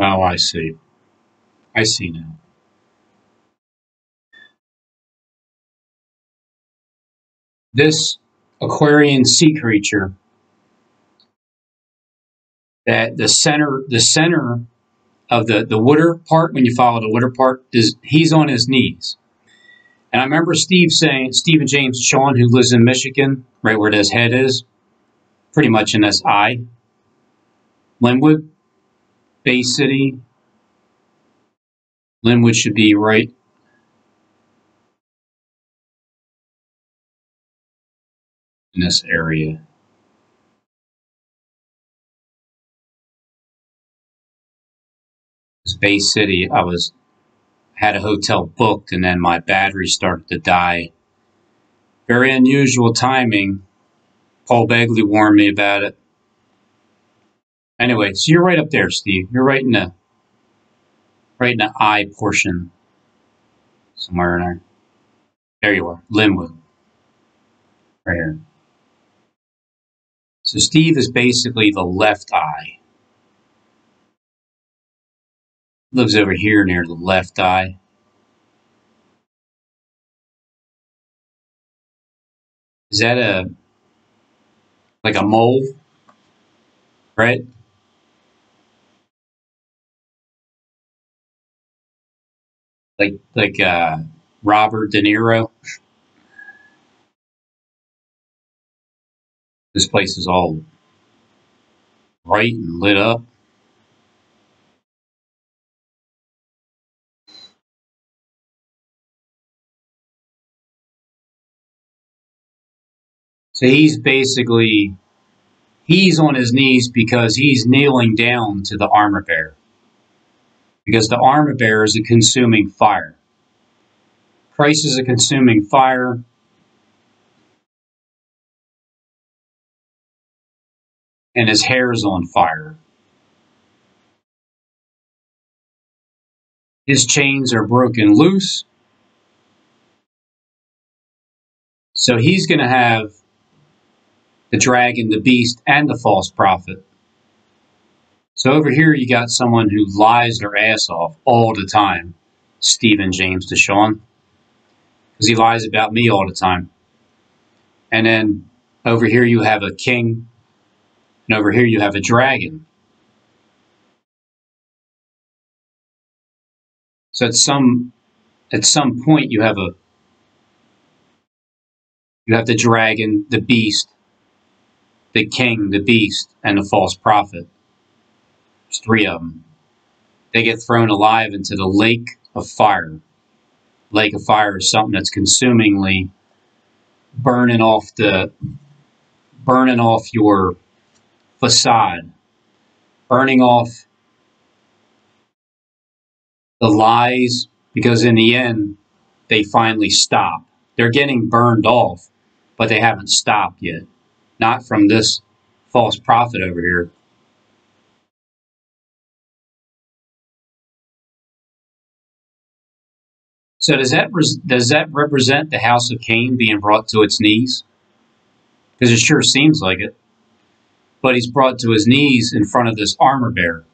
Oh, I see. I see now. This Aquarian sea creature that the center the center of the the water part when you follow the water part is he's on his knees and i remember steve saying steve and james sean who lives in michigan right where his head is pretty much in this eye linwood bay city linwood should be right in this area Bay City, I was had a hotel booked and then my battery started to die. Very unusual timing. Paul Begley warned me about it. Anyway, so you're right up there, Steve. You're right in the right in the eye portion. Somewhere in there. There you are. Linwood. Right here. So Steve is basically the left eye. lives over here near the left eye. Is that a like a mole? Right? Like like uh Robert De Niro. This place is all bright and lit up. So he's basically he's on his knees because he's kneeling down to the armor bearer. Because the armor bearer is a consuming fire. Christ is a consuming fire. And his hair is on fire. His chains are broken loose. So he's going to have the dragon, the beast, and the false prophet. So over here, you got someone who lies their ass off all the time, Stephen James DeShawn, because he lies about me all the time. And then over here, you have a king, and over here, you have a dragon. So at some at some point, you have a you have the dragon, the beast, the king, the beast, and the false prophet. There's three of them. They get thrown alive into the lake of fire. Lake of fire is something that's consumingly burning off the burning off your facade, burning off the lies, because in the end, they finally stop. They're getting burned off, but they haven't stopped yet not from this false prophet over here. So does that does that represent the house of Cain being brought to its knees? Because it sure seems like it. But he's brought to his knees in front of this armor bearer,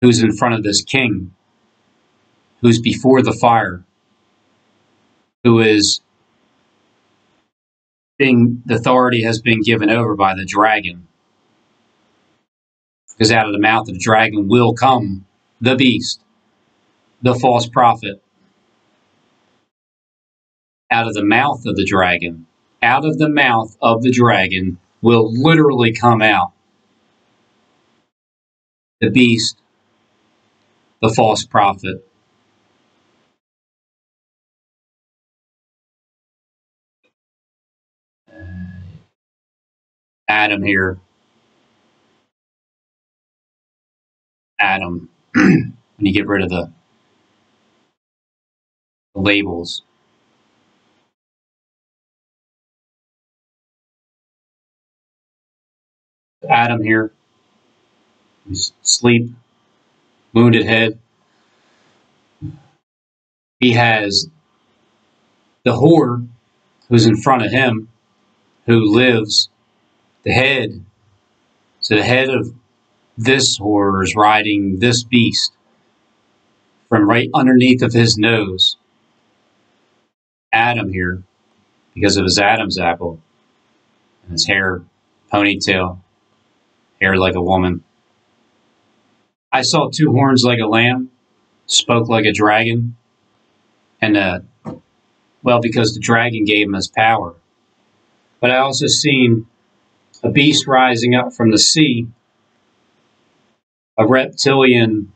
who's in front of this king, who's before the fire, who is being the authority has been given over by the dragon. Because out of the mouth of the dragon will come the beast, the false prophet. Out of the mouth of the dragon, out of the mouth of the dragon will literally come out the beast, the false prophet. Adam here. Adam, when you get rid of the, labels. Adam here. He's asleep, wounded head. He has the whore who's in front of him, who lives the head. So the head of this horror is riding this beast from right underneath of his nose. Adam here, because of his Adam's apple, and his hair, ponytail, hair like a woman. I saw two horns like a lamb, spoke like a dragon, and uh, well, because the dragon gave him his power. But I also seen a beast rising up from the sea, a reptilian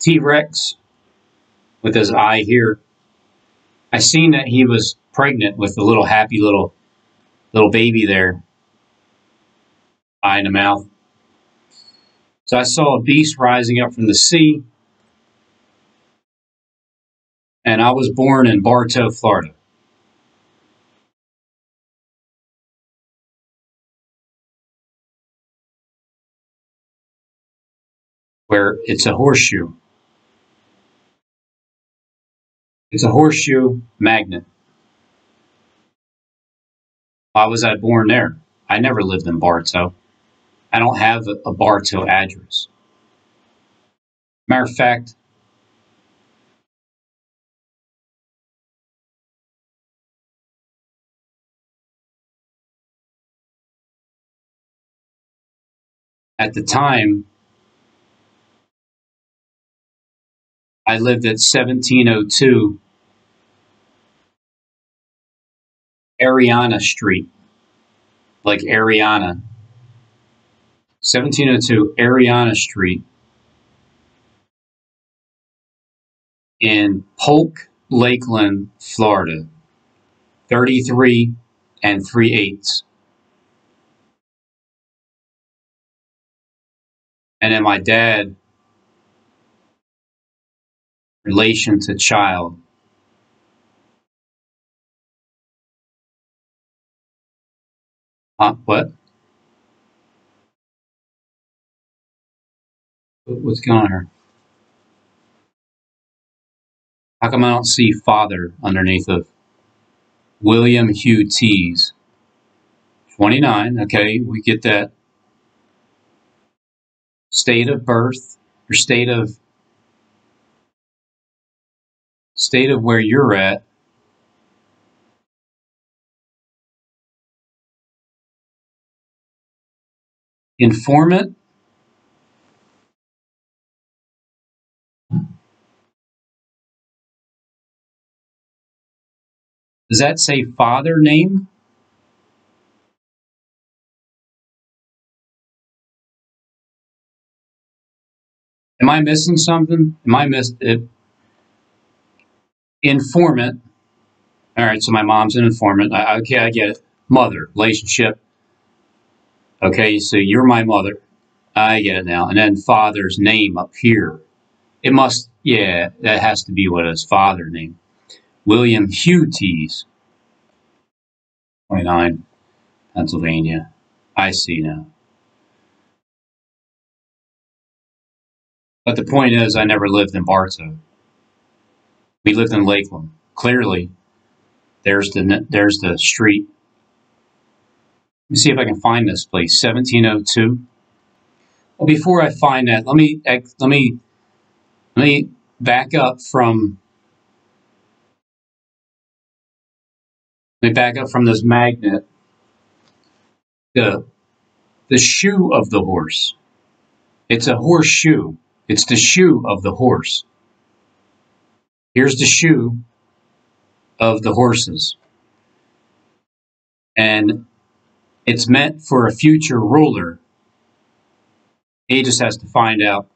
T Rex with his eye here. I seen that he was pregnant with a little happy little little baby there, eye in the mouth. So I saw a beast rising up from the sea, and I was born in Bartow, Florida. Where it's a horseshoe. It's a horseshoe magnet. Why was I born there? I never lived in Bartow. I don't have a Bartow address. Matter of fact, at the time, I lived at 1702 Ariana Street, like Ariana. 1702 Ariana Street in Polk, Lakeland, Florida. 33 and 3 eighths. And then my dad, relation to child, Huh? What? What's going on here? How come I don't see father underneath of William Hugh Tees? 29, okay, we get that. State of birth, or state of state of where you're at informant Does that say father name? Am I missing something? Am I missed it? Informant. All right, so my mom's an informant. I, okay, I get it. Mother, relationship. Okay, so you're my mother. I get it now. And then father's name up here. It must, yeah, that has to be what his father name. William Hugh Tees. 29, Pennsylvania. I see now. But the point is, I never lived in Bartow. We lived in Lakeland. Clearly, there's the there's the street Let me see if I can find this place. 1702. Well, before I find that, let me let me let me back up from let me back up from this magnet. The the shoe of the horse. It's a horseshoe. It's the shoe of the horse. Here's the shoe of the horses. And it's meant for a future ruler. He just has to find out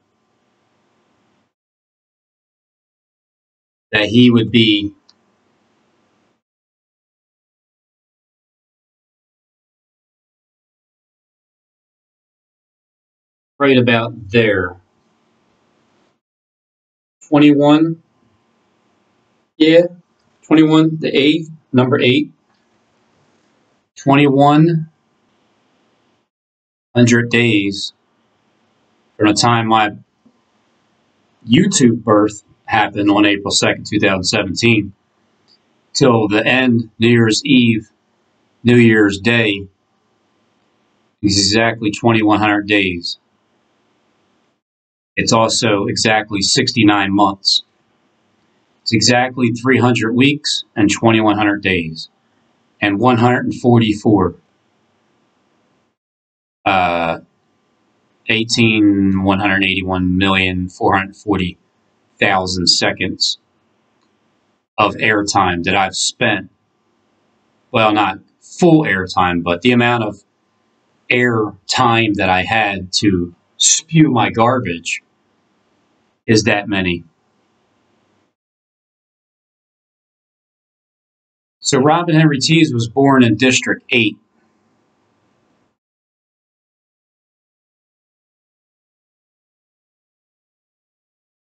that he would be right about there. 21. Yeah, 21, the 8, number 8. 21 hundred days from the time my YouTube birth happened on April 2nd, 2017, till the end, New Year's Eve, New Year's Day, is exactly 2100 days. It's also exactly 69 months. It's exactly 300 weeks and 2100 days and 144 uh 18 181 million 440 thousand seconds of airtime that I've spent well not full airtime but the amount of air time that I had to spew my garbage is that many. So Robin Henry Tees was born in District 8.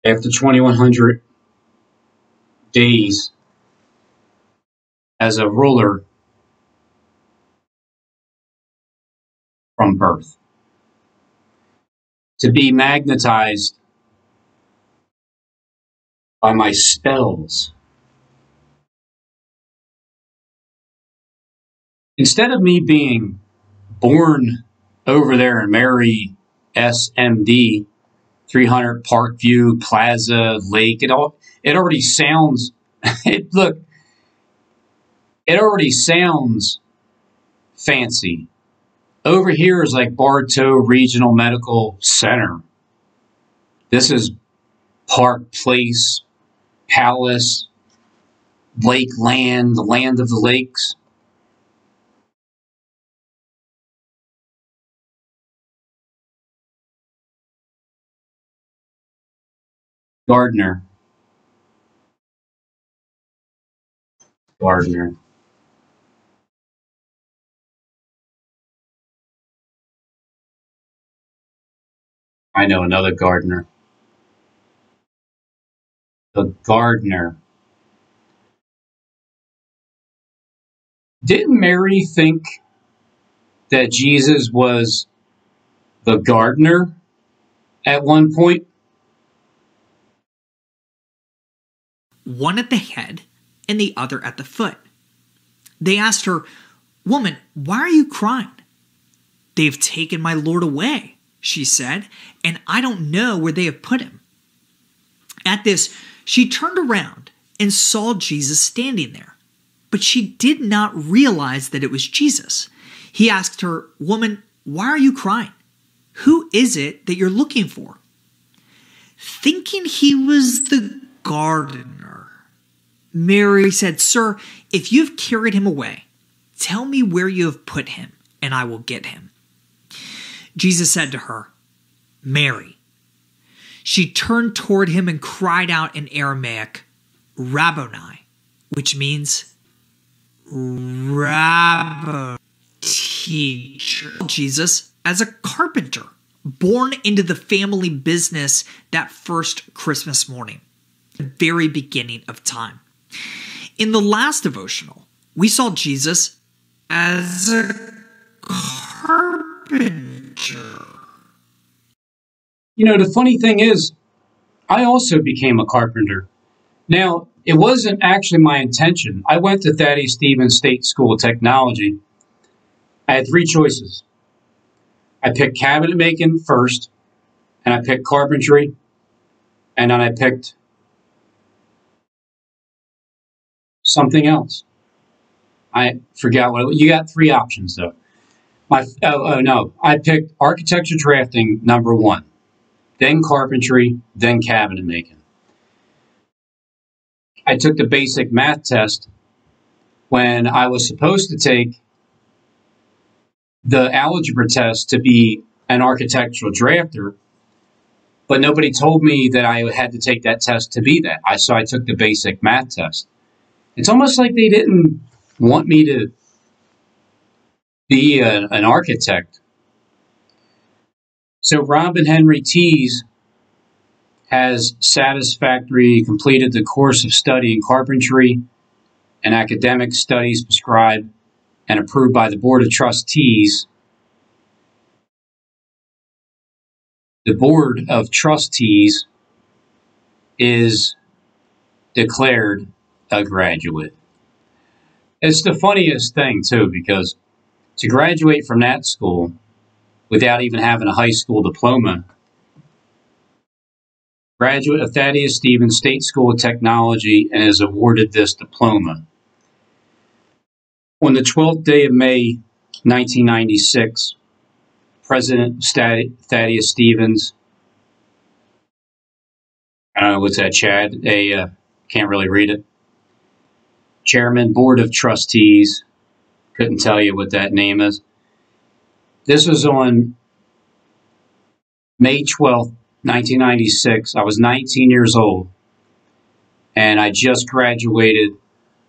After 2100 days as a ruler from birth. To be magnetized by my spells. Instead of me being born over there in Mary SMD, 300 Parkview Plaza Lake, it all it already sounds. It look, it already sounds fancy. Over here is like Bartow Regional Medical Center. This is Park Place, Palace, Lake Land, the land of the lakes. Gardner. Gardner. I know another gardener. The gardener. Didn't Mary think that Jesus was the gardener at one point? One at the head and the other at the foot. They asked her, Woman, why are you crying? They've taken my Lord away she said, and I don't know where they have put him. At this, she turned around and saw Jesus standing there, but she did not realize that it was Jesus. He asked her, Woman, why are you crying? Who is it that you're looking for? Thinking he was the gardener, Mary said, Sir, if you've carried him away, tell me where you have put him, and I will get him. Jesus said to her, Mary. She turned toward him and cried out in Aramaic, Rabboni, which means Rabbi teacher. Jesus as a carpenter, born into the family business that first Christmas morning, the very beginning of time. In the last devotional, we saw Jesus as a carpenter you know, the funny thing is, I also became a carpenter. Now, it wasn't actually my intention. I went to Thaddeus Stevens State School of Technology. I had three choices. I picked cabinet making first, and I picked carpentry, and then I picked something else. I forgot what you got. Three options though. My oh, oh no, I picked architecture drafting number one, then carpentry, then cabinet making. I took the basic math test when I was supposed to take the algebra test to be an architectural drafter, but nobody told me that I had to take that test to be that. I so I took the basic math test. It's almost like they didn't want me to be a, an architect. So Robin Henry Tees has satisfactorily completed the course of study in carpentry and academic studies prescribed and approved by the Board of Trustees. The Board of Trustees is declared a graduate. It's the funniest thing, too, because to graduate from that school without even having a high school diploma graduate of Thaddeus Stevens State School of Technology, and is awarded this diploma. On the 12th day of May, 1996, President Thaddeus Stevens, I don't know what's that, Chad? They uh, can't really read it. Chairman, Board of Trustees, couldn't tell you what that name is. This was on May 12th, 1996. I was 19 years old, and I just graduated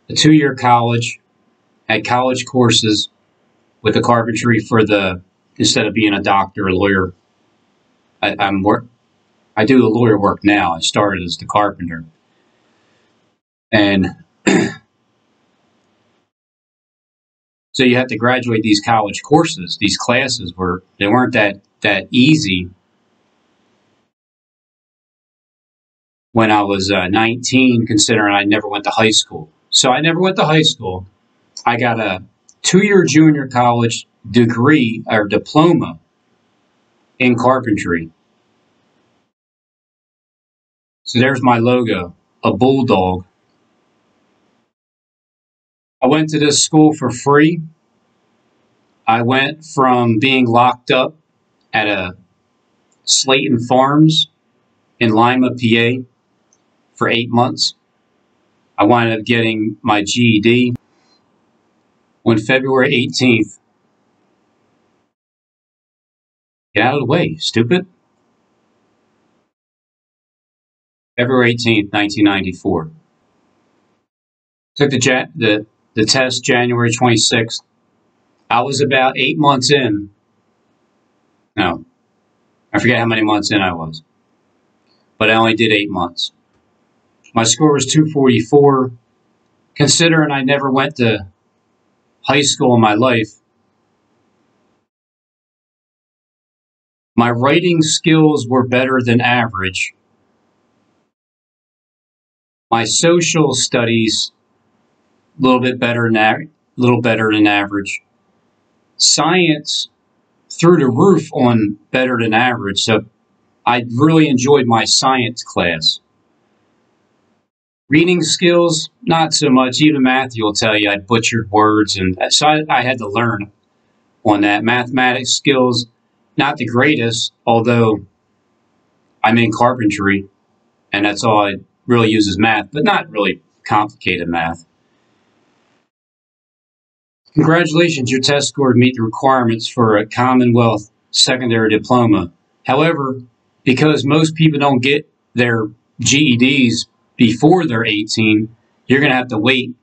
a two year college, had college courses with the carpentry for the, instead of being a doctor, a lawyer. I, I'm work, I do the lawyer work now. I started as the carpenter. And so you have to graduate these college courses. These classes were they weren't that that easy when I was uh, 19, considering I never went to high school. So I never went to high school. I got a two-year junior college degree or diploma in carpentry. So there's my logo, a bulldog. I went to this school for free. I went from being locked up at a Sleighton Farms in Lima, PA for eight months. I wound up getting my GED on February 18th. Get out of the way, stupid. February 18th, 1994. Took the, jet, the, the test January 26th. I was about eight months in. No, I forget how many months in I was. But I only did eight months. My score was 244. Considering I never went to high school in my life, my writing skills were better than average. My social studies, a little bit better than a little better than average. Science, through the roof on better than average. So I really enjoyed my science class. Reading skills, not so much. Even Matthew will tell you I butchered words, and uh, so I, I had to learn on that. Mathematics skills, not the greatest, although I'm in carpentry, and that's all I really use is math, but not really complicated math. Congratulations, your test score meet the requirements for a Commonwealth secondary diploma. However, because most people don't get their GEDs before they're 18, you're going to have to wait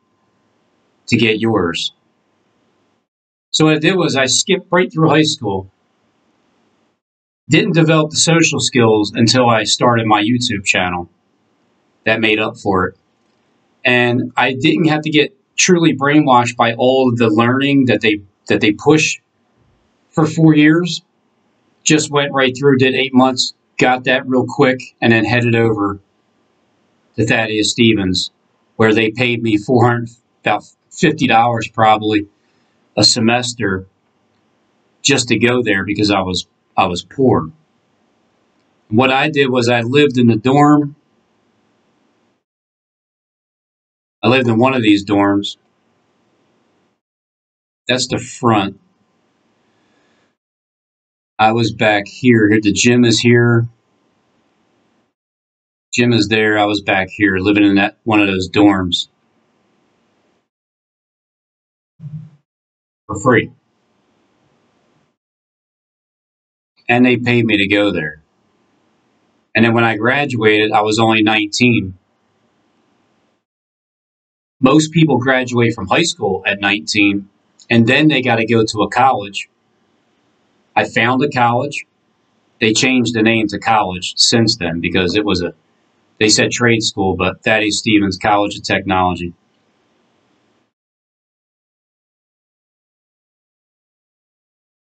to get yours. So what I did was I skipped right through high school. Didn't develop the social skills until I started my YouTube channel. That made up for it. And I didn't have to get truly brainwashed by all of the learning that they that they push for four years. Just went right through, did eight months, got that real quick, and then headed over to Thaddeus Stevens, where they paid me 400 about $50 probably a semester just to go there because I was I was poor. What I did was I lived in the dorm. I lived in one of these dorms. That's the front. I was back here. Here the gym is here. Gym is there. I was back here living in that one of those dorms for free. And they paid me to go there. And then when I graduated, I was only 19. Most people graduate from high school at 19, and then they got to go to a college. I found a college. They changed the name to college since then because it was a they said trade school, but Thaddeus Stevens College of Technology.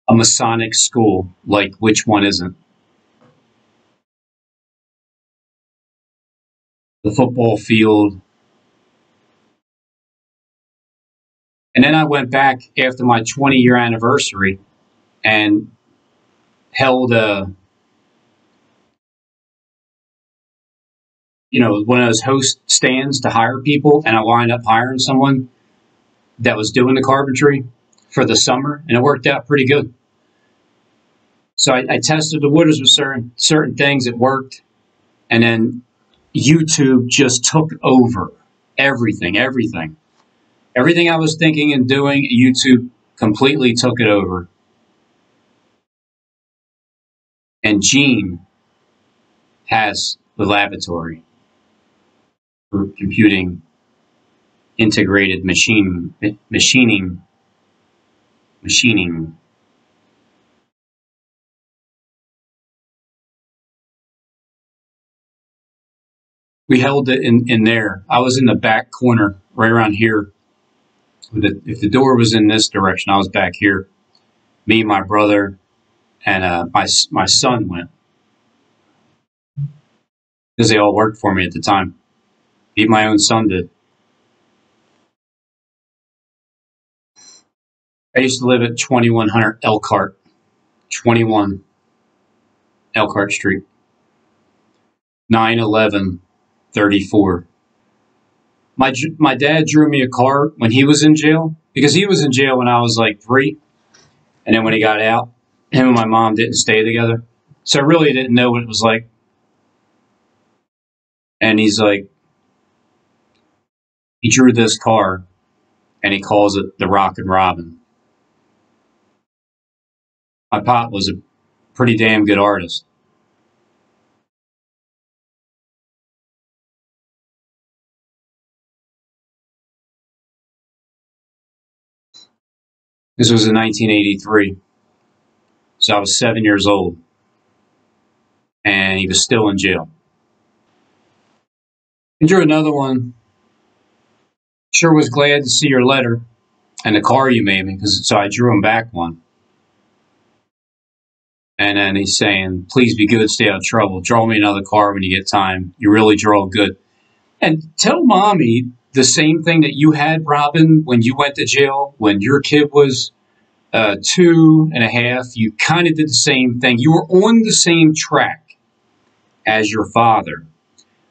A Masonic school, like which one isn't? The football field. And then I went back after my 20 year anniversary and held a you know, one of those host stands to hire people, and I wind up hiring someone that was doing the carpentry for the summer, and it worked out pretty good. So I, I tested the wooders with certain certain things, it worked, and then YouTube just took over everything, everything, everything I was thinking and doing. YouTube completely took it over, and Gene has the laboratory for computing integrated machine machining machining. We held it in, in there. I was in the back corner right around here if the door was in this direction i was back here. Me my brother and uh, my, my son went. Because they all worked for me at the time. Even my own son did. I used to live at 2100 Elkhart, 21 Elkhart Street, 911 34. My, my dad drew me a car when he was in jail because he was in jail when I was like three. And then when he got out, him and my mom didn't stay together. So I really didn't know what it was like. And he's like, he drew this car and he calls it the Rock and Robin my pop was a pretty damn good artist. This was in 1983. So I was seven years old. And he was still in jail. And drew another one. Sure was glad to see your letter and the car you made me, because so I drew him back one. And then he's saying, please be good, stay out of trouble. Draw me another car when you get time. You really draw good. And tell mommy the same thing that you had, Robin, when you went to jail, when your kid was uh, two and a half. You kind of did the same thing. You were on the same track as your father,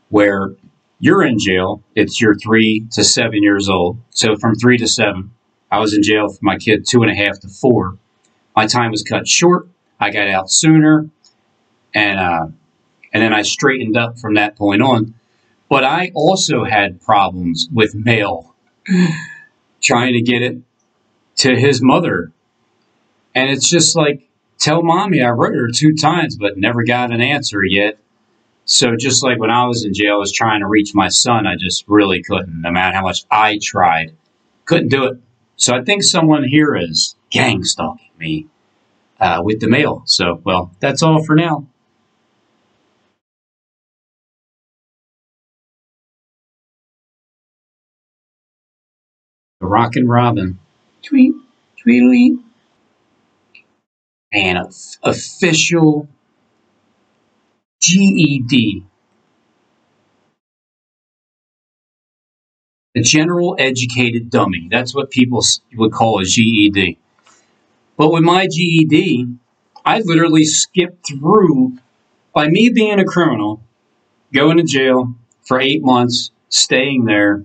where you're in jail. It's you're three to seven years old. So from three to seven, I was in jail for my kid two and a half to four. My time was cut short I got out sooner, and uh, and then I straightened up from that point on. But I also had problems with mail, trying to get it to his mother, and it's just like tell mommy I wrote her two times, but never got an answer yet. So just like when I was in jail, I was trying to reach my son, I just really couldn't. No matter how much I tried, couldn't do it. So I think someone here is gang stalking me uh, with the mail. So, well, that's all for now. The Rockin' Robin. Tweet, tweet, and official GED. A general educated dummy. That's what people would call a GED. But with my GED, I literally skipped through, by me being a criminal, going to jail for eight months, staying there,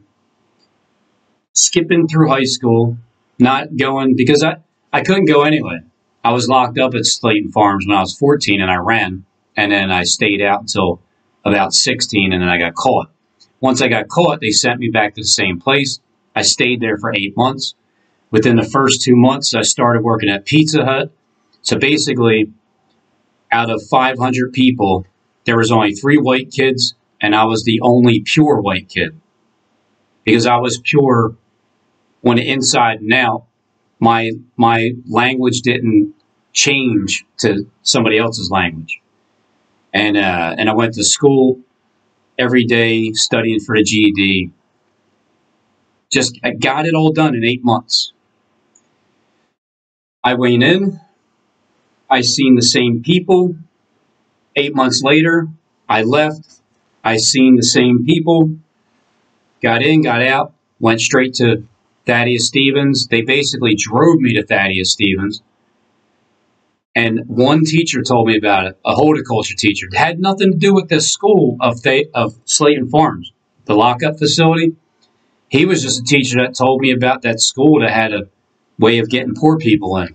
skipping through high school, not going, because I, I couldn't go anyway. I was locked up at Sleighton Farms when I was 14 and I ran, and then I stayed out until about 16 and then I got caught. Once I got caught, they sent me back to the same place. I stayed there for eight months. Within the first two months, I started working at Pizza Hut. So basically, out of 500 people, there was only three white kids, and I was the only pure white kid. Because I was pure the inside and out, my, my language didn't change to somebody else's language. And, uh, and I went to school every day studying for the GED. Just I got it all done in eight months. I went in, I seen the same people. Eight months later, I left, I seen the same people, got in, got out, went straight to Thaddeus Stevens. They basically drove me to Thaddeus Stevens. And one teacher told me about it, a horticulture teacher. It had nothing to do with this school of, Th- of Sleighton Farms, the lockup facility. He was just a teacher that told me about that school that had a way of getting poor people in.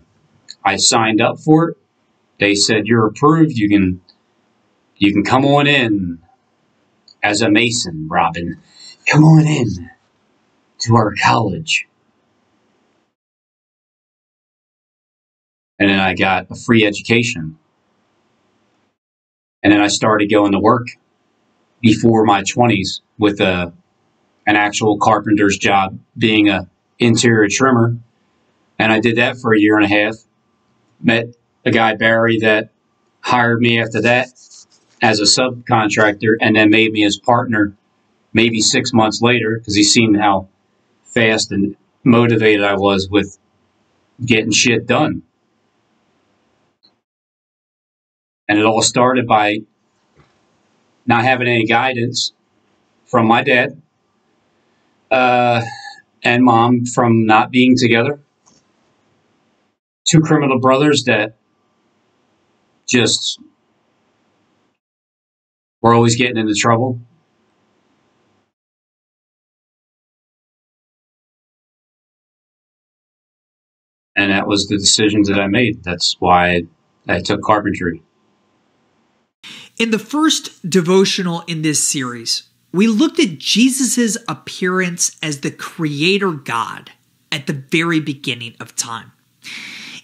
I signed up for it. They said you're approved. You can you can come on in as a mason, Robin. Come on in to our college. And then I got a free education. And then I started going to work before my 20s with a an actual carpenter's job being a interior trimmer. And I did that for a year and a half. Met a guy Barry that hired me after that as a subcontractor and then made me his partner maybe 6 months later because he seen how fast and motivated I was with getting shit done. And it all started by not having any guidance from my dad uh, and mom from not being together. Two criminal brothers that just were always getting into trouble. Was the decisions that I made. That's why I took carpentry. In the first devotional in this series, we looked at Jesus' appearance as the creator God at the very beginning of time.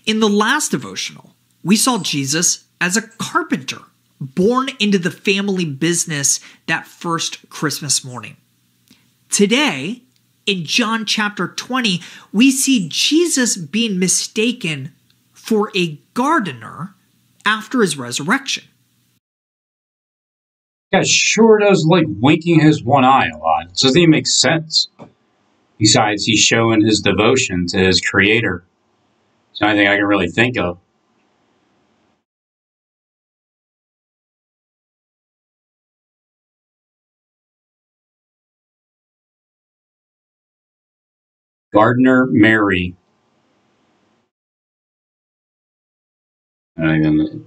In the last devotional, we saw Jesus as a carpenter born into the family business that first Christmas morning. Today, in John chapter 20, we see Jesus being mistaken for a gardener after his resurrection. Yeah, sure does like winking his one eye a lot. It doesn't even make sense. Besides, he's showing his devotion to his creator. It's the only thing I can really think of. Gardner Mary. Don't even.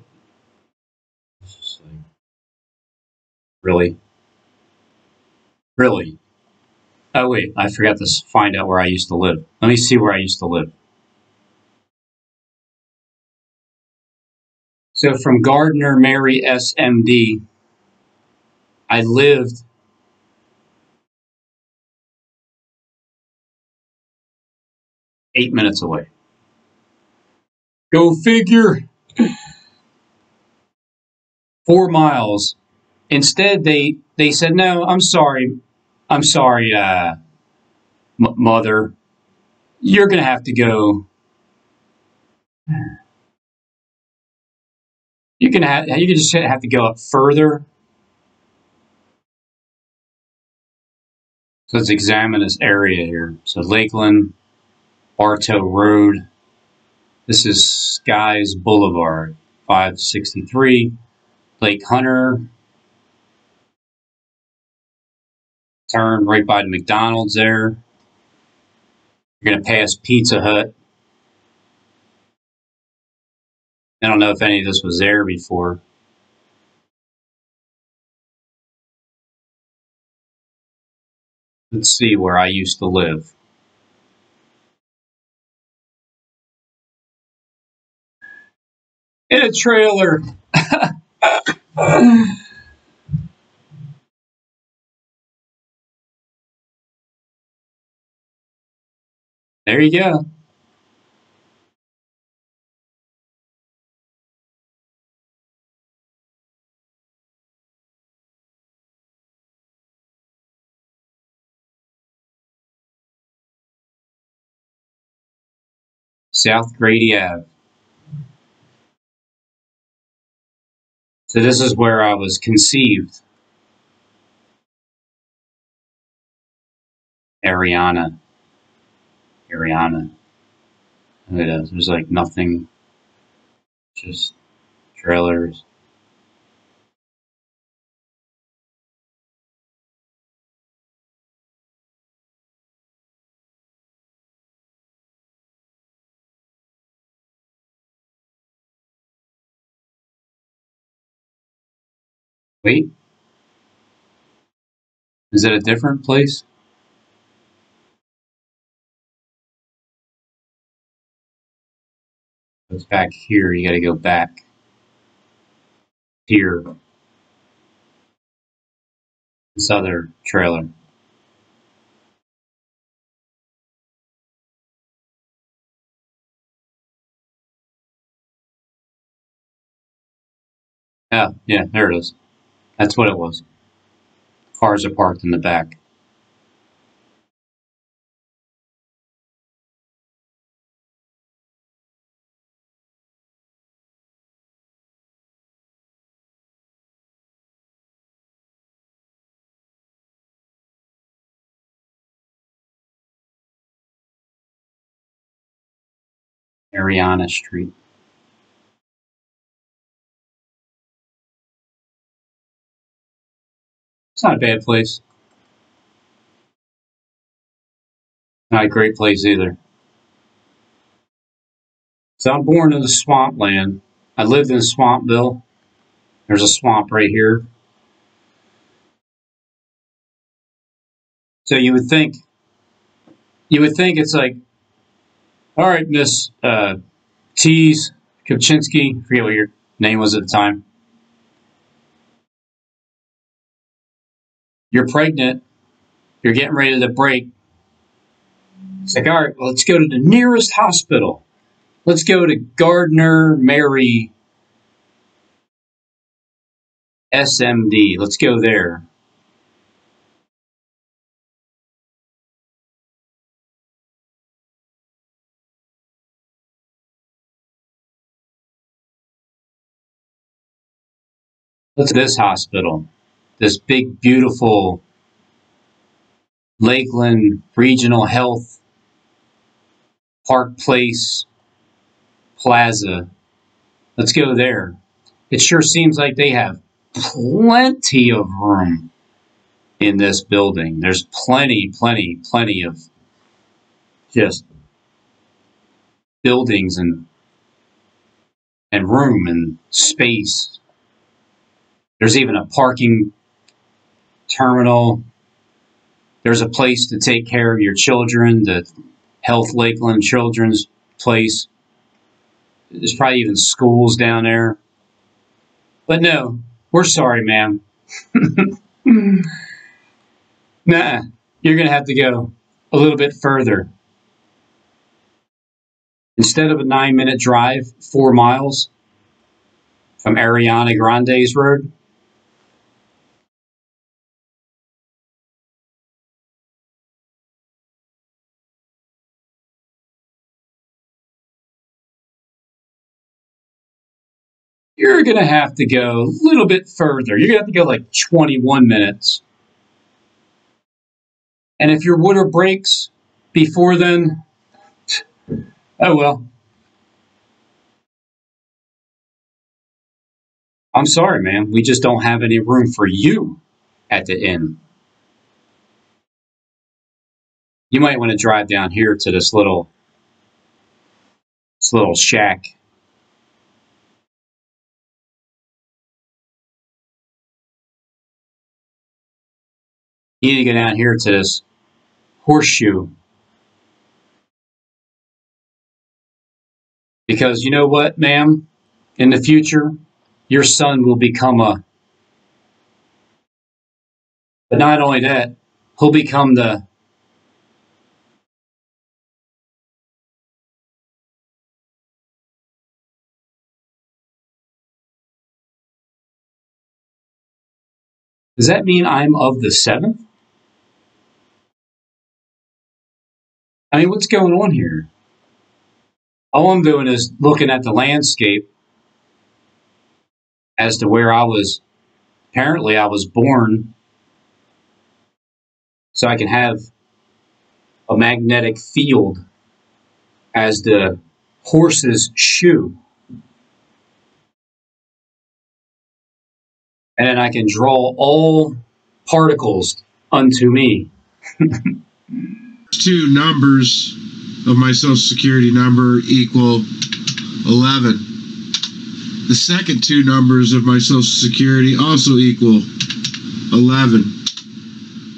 Really? Really? Oh, wait, I forgot to find out where I used to live. Let me see where I used to live. So from Gardner Mary SMD, I lived eight minutes away. Go figure. Four miles. Instead, they they said, "No, I'm sorry, I'm sorry, uh, m- mother. You're gonna have to go. You can have you can just have to go up further." So let's examine this area here. So Lakeland, Bartow Road. This is Sikes Boulevard, 563. Lake Hunter. Turn right by the McDonald's there. You're going to pass Pizza Hut. I don't know if any of this was there before. Let's see where I used to live. In a trailer. there you go. South Grady Ave. this is where I was conceived. Ariana. Ariana. Look. There's like nothing. Just trailers. Wait. Is it a different place? It's back here. You got to go back here. This other trailer. Yeah, yeah, there it is. That's what it was. Cars are parked in the back. Ariana Street. It's not a bad place. Not a great place either. So I'm born in the swampland. I lived in Swampville. There's a swamp right here. So you would think, you would think it's like, all right, Miss uh, Tees Kopchinsky, forget what your name was at the time. You're pregnant. You're getting ready to break. It's like, all right, well, let's go to the nearest hospital. Let's go to Gardner Mary SMD. Let's go there. Let's this hospital. This big, beautiful Lakeland Regional Health Park Place Plaza. Let's go there. It sure seems like they have plenty of room in this building. There's plenty, plenty, plenty of just buildings and and room and space. There's even a parking terminal. There's a place to take care of your children, the Health Lakeland Children's Place. There's probably even schools down there. But no, we're sorry, ma'am. nah, you're going to have to go a little bit further. Instead of a nine minute drive, four miles from Ariana Grande's Road, going to have to go a little bit further. You're going to have to go like 21 minutes. And if your water breaks before then, oh well. I'm sorry, man. We just don't have any room for you at the inn. You might want to drive down here to this little this little shack You need to go down here to this horseshoe. Because you know what, ma'am? In the future, your son will become a. But not only that, he'll become the. Does that mean I'm of the seventh? I mean, what's going on here? All I'm doing is looking at the landscape as to where I was. Apparently, I was born so I can have a magnetic field as the horse's shoe. And then I can draw all particles unto me. two numbers of my social security number equal 11. The second two numbers of my social security also equal 11.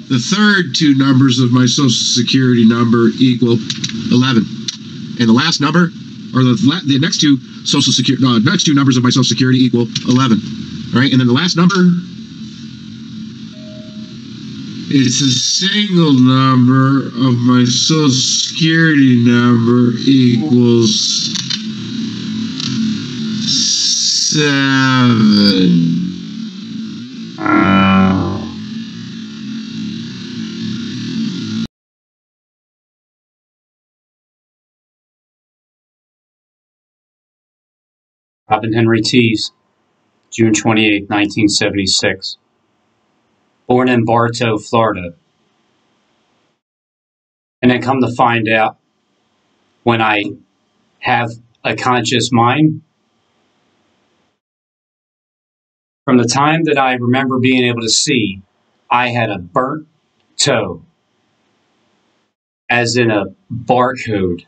The third two numbers of my social security number equal 11. And the last number, or the, the next two social security, uh, next two numbers of my social security equal 11. All right, and then the last number it's a single number of my social security number equals seven. Robin Henry Tees, June 28, 1976. Born in Bartow, Florida. And then come to find out when I have a conscious mind, from the time that I remember being able to see, I had a burnt toe, as in a barcode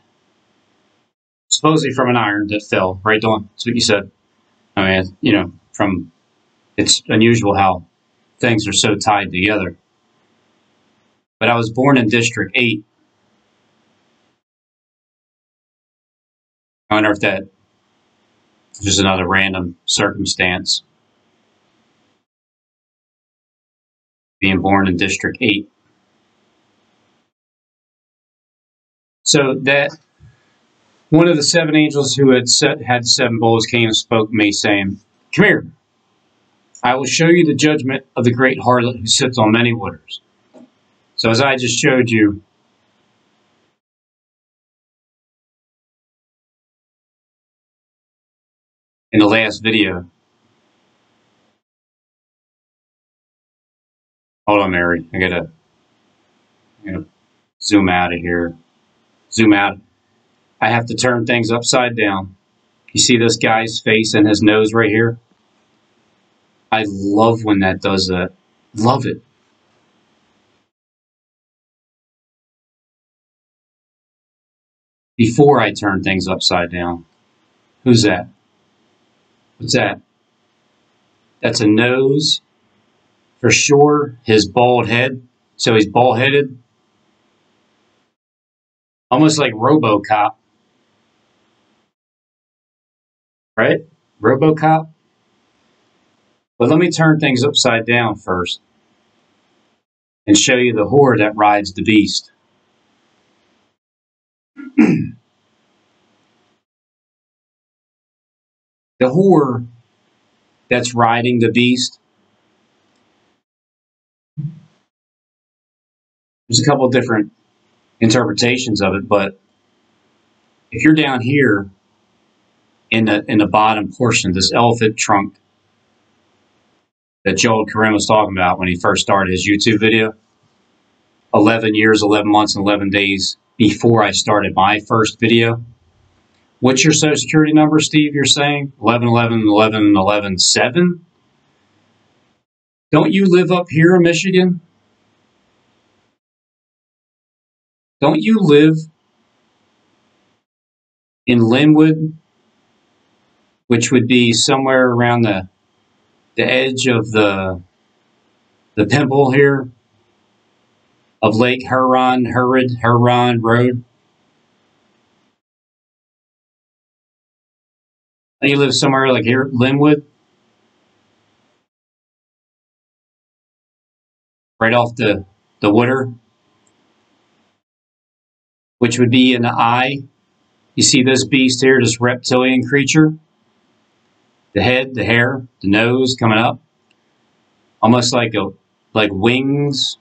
supposedly from an iron that fell, right, Dawn? That's what you said. I mean, you know, from it's unusual how things are so tied together. But I was born in District 8. I wonder if that just another random circumstance. Being born in District 8. So that one of the seven angels who had set, had seven bowls came and spoke to me, saying, Come here. I will show you the judgment of the great harlot who sits on many waters. So, as I just showed you, in the last video, hold on, Mary. I gotta, I gotta zoom out of here. Zoom out. I have to turn things upside down. You see this guy's face and his nose right here? I love when that does that. Love it. Before I turn things upside down. Who's that? What's that? That's a nose. For sure, his bald head. So he's bald headed. Almost like Robocop. Right? Robocop. But let me turn things upside down first and show you the whore that rides the beast. the whore that's riding the beast. There's a couple different interpretations of it, but if you're down here in the in the bottom portion, this elephant trunk that Joel Karim was talking about when he first started his YouTube video. 11 years, 11 months, and 11 days before I started my first video. What's your social security number, Steve? You're saying 11, 11, 11, 11, 7? Don't you live up here in Michigan? Don't you live in Linwood, which would be somewhere around the the edge of the the pimple here of Lake Huron, Huron, Huron Road. You live somewhere like here, Linwood, right off the the water, which would be in the eye. You see this beast here, this reptilian creature the head, the hair, the nose coming up, almost like a like wings.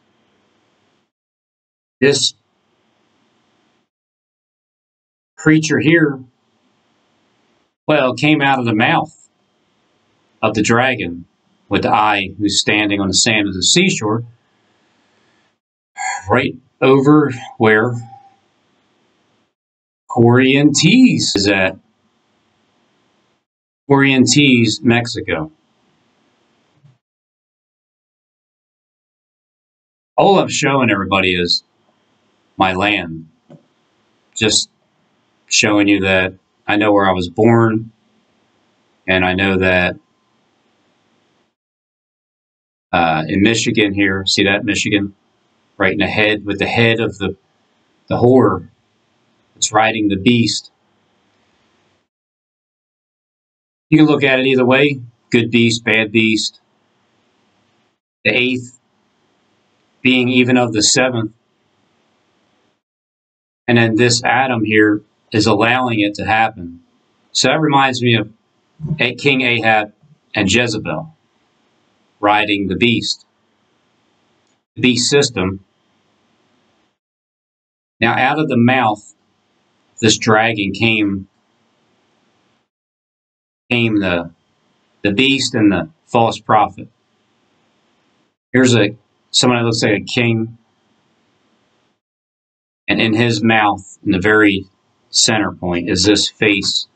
This creature here, well, came out of the mouth of the dragon with the eye who's standing on the sand of the seashore, right over where Corrientes is at. Corrientes, Mexico. All I'm showing everybody is my land. Just showing you that I know where I was born And I know that uh, in Michigan here, see that Michigan, right in the head with the head of the the horror. It's riding the beast. You can look at it either way: good beast, bad beast. The eighth being even of the seventh, and then this Adam here is allowing it to happen. So that reminds me of King Ahab and Jezebel riding the beast. The beast system. Now, out of the mouth this dragon came came the the beast and the false prophet. Here's a someone that looks like a king, and in his mouth, in the very center point, is this face,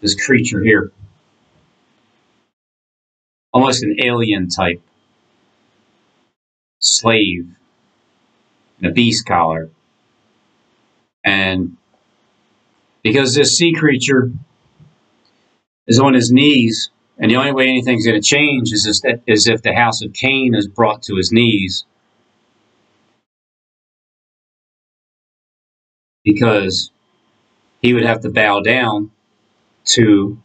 this creature here almost an alien type slave in a beast collar. And because this sea creature is on his knees, and the only way anything's going to change is, is, is if the house of Cain is brought to his knees. Because he would have to bow down to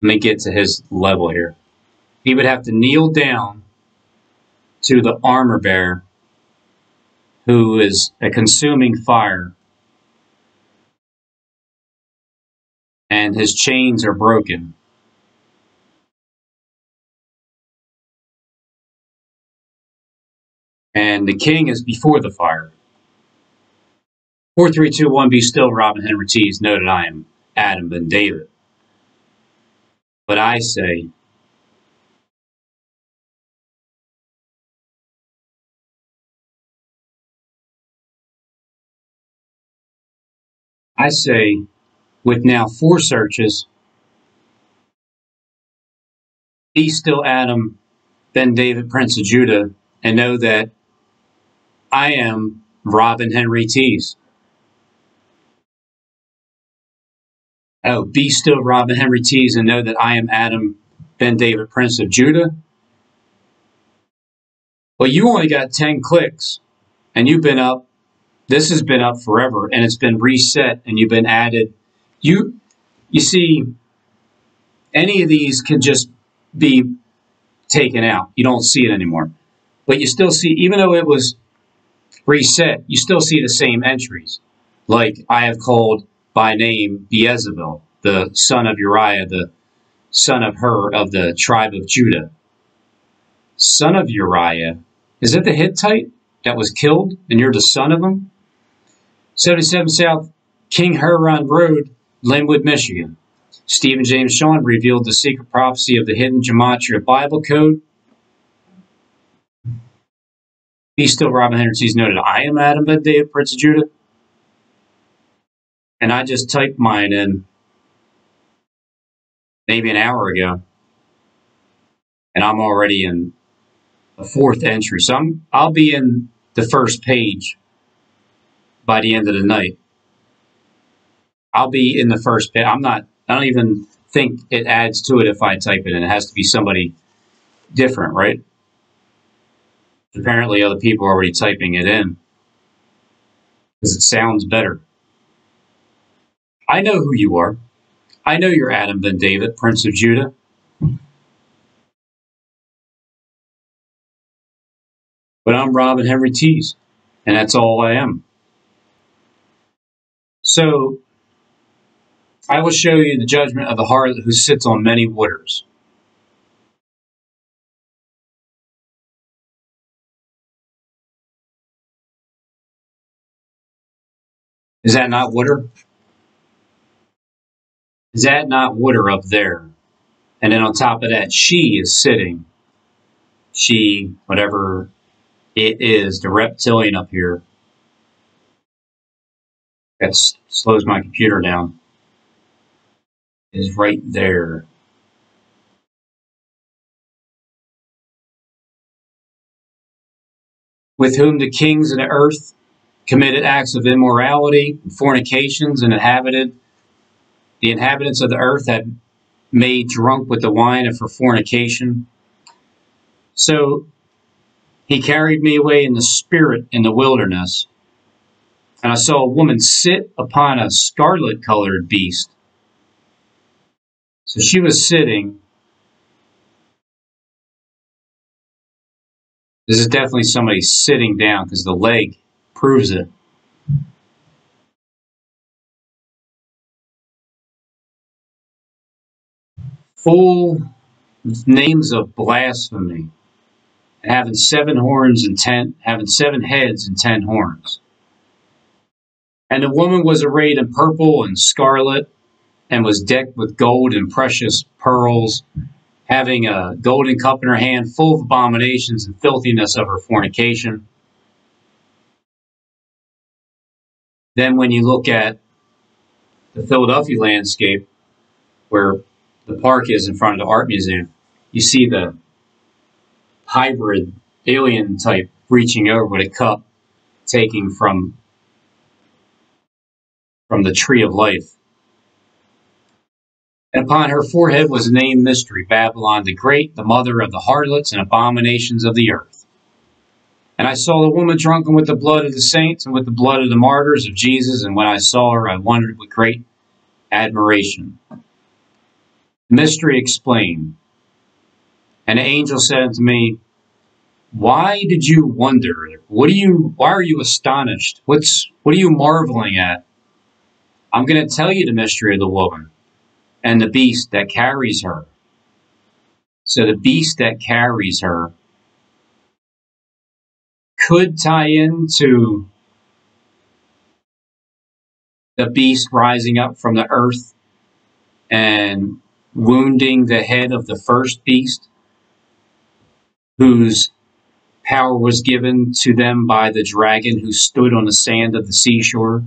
let me get to his level here. He would have to kneel down to the armor bearer who is a consuming fire. And his chains are broken. And the king is before the fire. 4321 Be still, Robin Henry Tees that I am Adam ben David. But I say, I say, with now four searches, be still Adam, Ben David, Prince of Judah, and know that I am Robin Henry Tees. Oh, be still, Robin Henry Tees, and know that I am Adam Ben David, Prince of Judah. Well, you only got 10 clicks, and you've been up. This has been up forever, and it's been reset, and you've been added. You, you see, any of these can just be taken out. You don't see it anymore. But you still see, even though it was reset, you still see the same entries. Like I have called by name Bezalel, the son of Uriah, the son of Hur of the tribe of Judah. Son of Uriah, is it the Hittite that was killed and you're the son of him? 77 South King Huron Road, Linwood, Michigan. Stephen James Sean revealed the secret prophecy of the hidden gematria Bible code. Be still, Robin Henry noted, I am Adam Ben David, Prince of Judah and I just typed mine in maybe an hour ago, and I'm already in the fourth entry. So I'm, I'll be in the first page by the end of the night. I'll be in the first page. I'm not, I don't even think it adds to it if I type it in. It has to be somebody different, right? Apparently, other people are already typing it in because it sounds better. I know who you are. I know you're Adam ben David, Prince of Judah. But I'm Robin Henry Tees, and that's all I am. So, I will show you the judgment of the harlot who sits on many waters. Is that not water? Is that not water up there? And then on top of that, she is sitting. She, whatever it is, the reptilian up here. That slows my computer down. Is right there. With whom the kings of the earth committed acts of immorality, fornications, and inhabited the inhabitants of the earth had made drunk with the wine of her fornication. So he carried me away in the spirit in the wilderness, and I saw a woman sit upon a scarlet colored beast. So she was sitting. This is definitely somebody sitting down because the leg proves it. Full names of blasphemy, having seven horns and ten, having seven heads and ten horns. And the woman was arrayed in purple and scarlet, and was decked with gold and precious pearls, having a golden cup in her hand, full of abominations and filthiness of her fornication. Then, when you look at the Philadelphia landscape, where the park is in front of the art museum, you see the hybrid alien type reaching over with a cup, taking from from the tree of life. And upon her forehead was a name mystery Babylon the Great, the mother of the harlots and abominations of the earth. And I saw the woman drunken with the blood of the saints and with the blood of the martyrs of Jesus. And when I saw her, I wondered with great admiration. Mystery explained. And the angel said unto me, Why did you wonder? What do you why are you astonished? What's what are you marveling at? I'm gonna tell you the mystery of the woman and the beast that carries her. So the beast that carries her could tie into the beast rising up from the earth and wounding the head of the first beast, whose power was given to them by the dragon who stood on the sand of the seashore.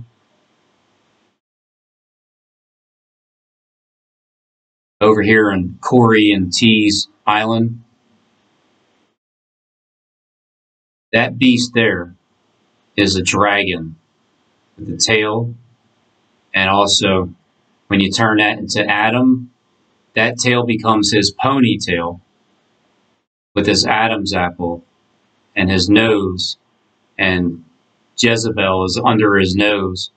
Over here in Corrientes Island. That beast there is a dragon with a tail. And also, when you turn that into Adam, that tail becomes his ponytail with his Adam's apple and his nose. And Jezebel is under his nose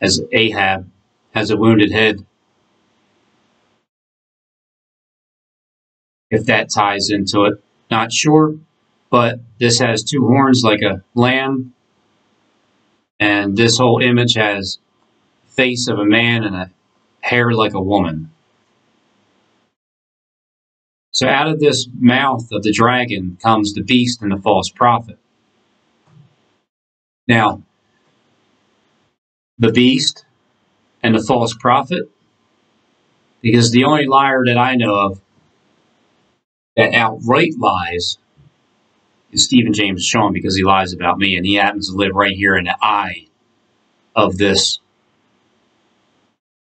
as Ahab has a wounded head. If that ties into it. Not sure, but this has two horns like a lamb, and this whole image has face of a man and a hair like a woman. So out of this mouth of the dragon comes the beast and the false prophet. Now, the beast and the false prophet, because the only liar that I know of that outright lies is Stephen James Sean because he lies about me and he happens to live right here in the eye of this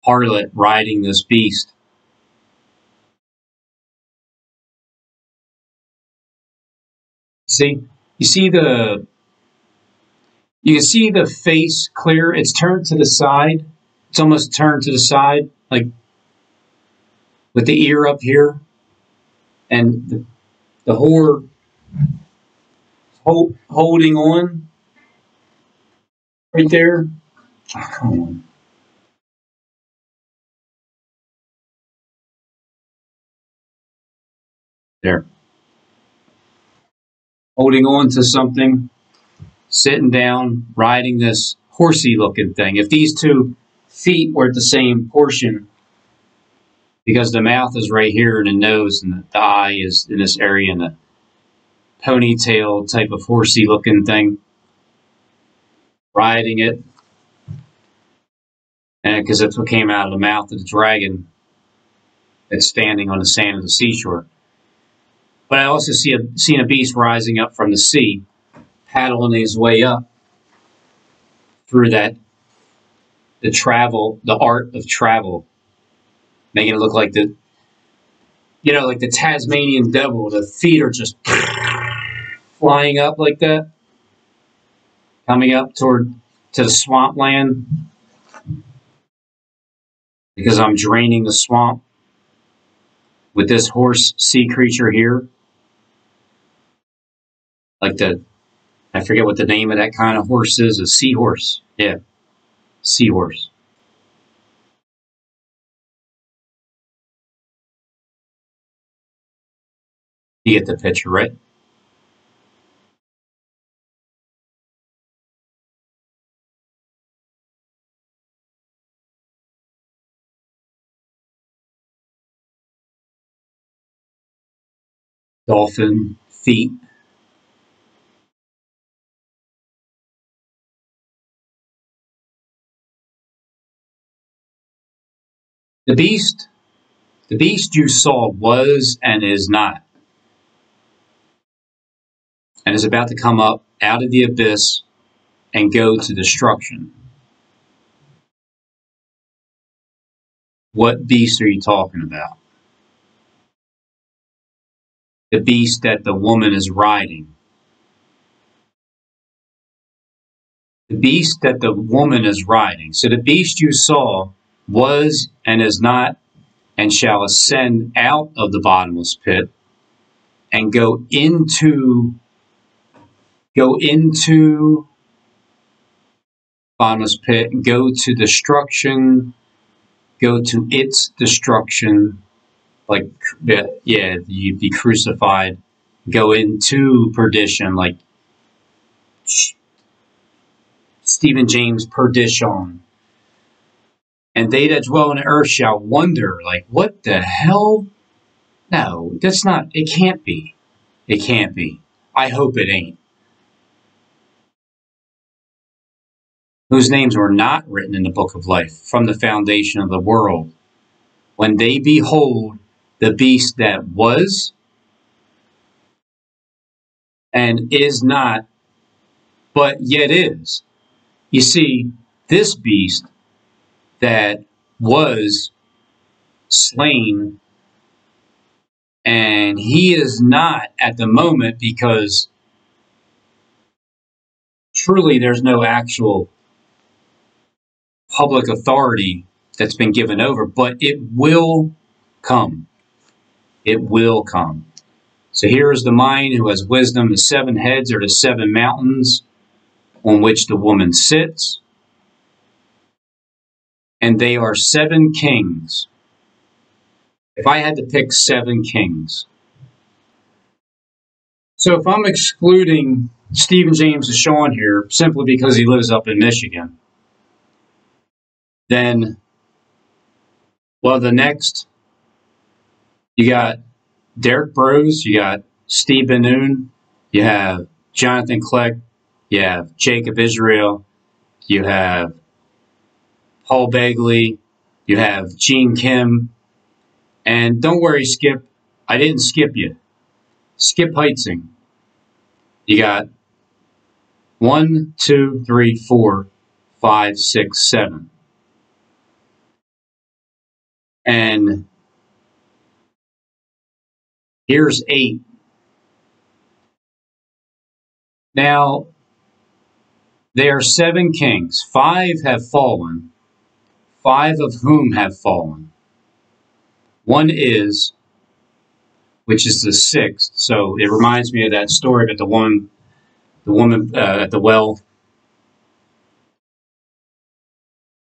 harlot riding this beast. See, you see the you can see the face clear. It's turned to the side. It's almost turned to the side, like with the ear up here and the, the whore hold, holding on right there. Oh, come on. There. Holding on to something, sitting down, riding this horsey looking thing. If these two feet were at the same portion, because the mouth is right here and the nose and the eye is in this area and the ponytail type of horsey looking thing. Riding it. And because that's what came out of the mouth of the dragon that's standing on the sand of the seashore. But i also see a seen a beast rising up from the sea paddling his way up through that the travel the art of travel making it look like the, you know, like the Tasmanian devil. The feet are just flying up like that, coming up toward to the swampland. because I'm draining the swamp with this horse sea creature here. Like the, I forget what the name of that kind of horse is, a seahorse. Yeah, seahorse. You get the picture, right? Dolphin feet. The beast, the beast you saw was and is not, and is about to come up out of the abyss and go to destruction. What beast are you talking about? The beast that the woman is riding. The beast that the woman is riding. So the beast you saw was and is not and shall ascend out of the bottomless pit and go into go into bottomless pit go to destruction go to its destruction like yeah you'd be crucified go into perdition like stephen james perdition and they that dwell on the earth shall wonder, like, what the hell? No, that's not, it can't be. It can't be. I hope it ain't. Whose names were not written in the book of life from the foundation of the world, when they behold the beast that was and is not, but yet is. You see, this beast that was slain and he is not at the moment because truly there's no actual public authority that's been given over, but it will come. It will come. So here is the mind who has wisdom. The seven heads are the seven mountains on which the woman sits and they are seven kings. If I had to pick seven kings. So if I'm excluding Stephen James DeShawn here simply because he lives up in Michigan, then, well, the next, you got Derek Broze, you got Steve Ben-Nun, you have Jonathan Kleck, you have Jacob Israel, you have Paul Begley, you have Gene Kim, and don't worry, Skip, I didn't skip you. Skip Heitzig. You got one, two, three, four, five, six, seven. And here's eight. Now, there are seven kings. Five have fallen, five of whom have fallen. One is, which is the sixth. So it reminds me of that story about the woman, the woman uh, at the well.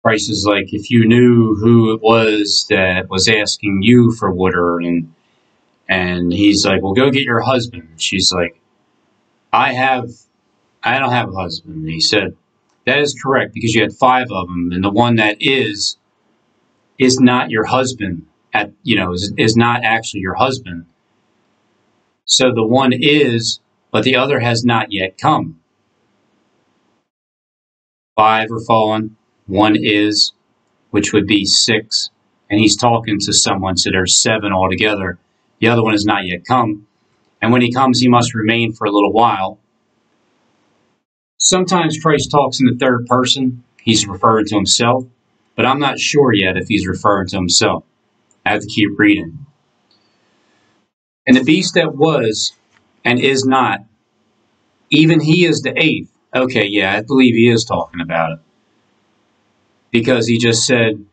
Is like, if you knew who it was that was asking you for water, and and he's like, well, go get your husband. She's like, I have, I don't have a husband. And he said, that is correct because you had five of them, and the one that is is not your husband. At you know is, is not actually your husband. So the one is, but the other has not yet come. Five are fallen. One is, which would be six, and he's talking to someone, so there's seven altogether. The other one has not yet come. And when he comes, he must remain for a little while. Sometimes Christ talks in the third person. He's referring to himself, but I'm not sure yet if he's referring to himself. I have to keep reading. And the beast that was and is not, even he is the eighth. Okay, yeah, I believe he is talking about it. Because he just said,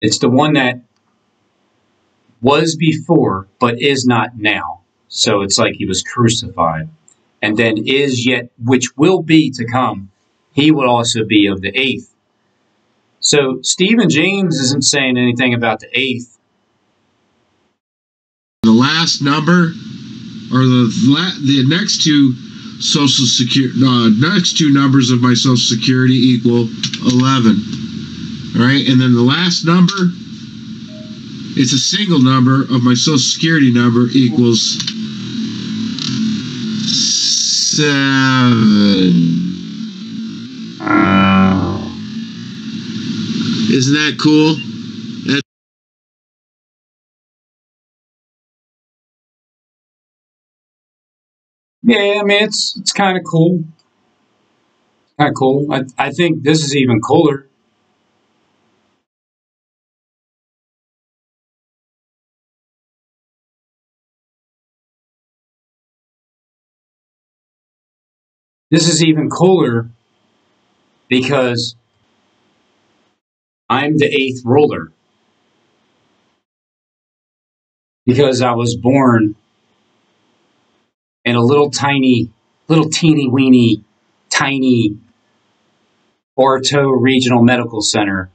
It's the one that was before, but is not now. So it's like he was crucified. And then is yet, which will be to come, he will also be of the eighth. So Stephen James isn't saying anything about the eighth. The last number, or the the next two social security, uh, next two numbers of my social security equal eleven. All right, and then the last number, it's a single number of my social security number equals seven. Isn't that cool? Yeah, I mean it's it's kind of cool. Kind of cool. I I think this is even cooler. This is even cooler because I'm the eighth ruler. Because I was born in a little tiny, little teeny weeny, tiny Bartow Regional Medical Center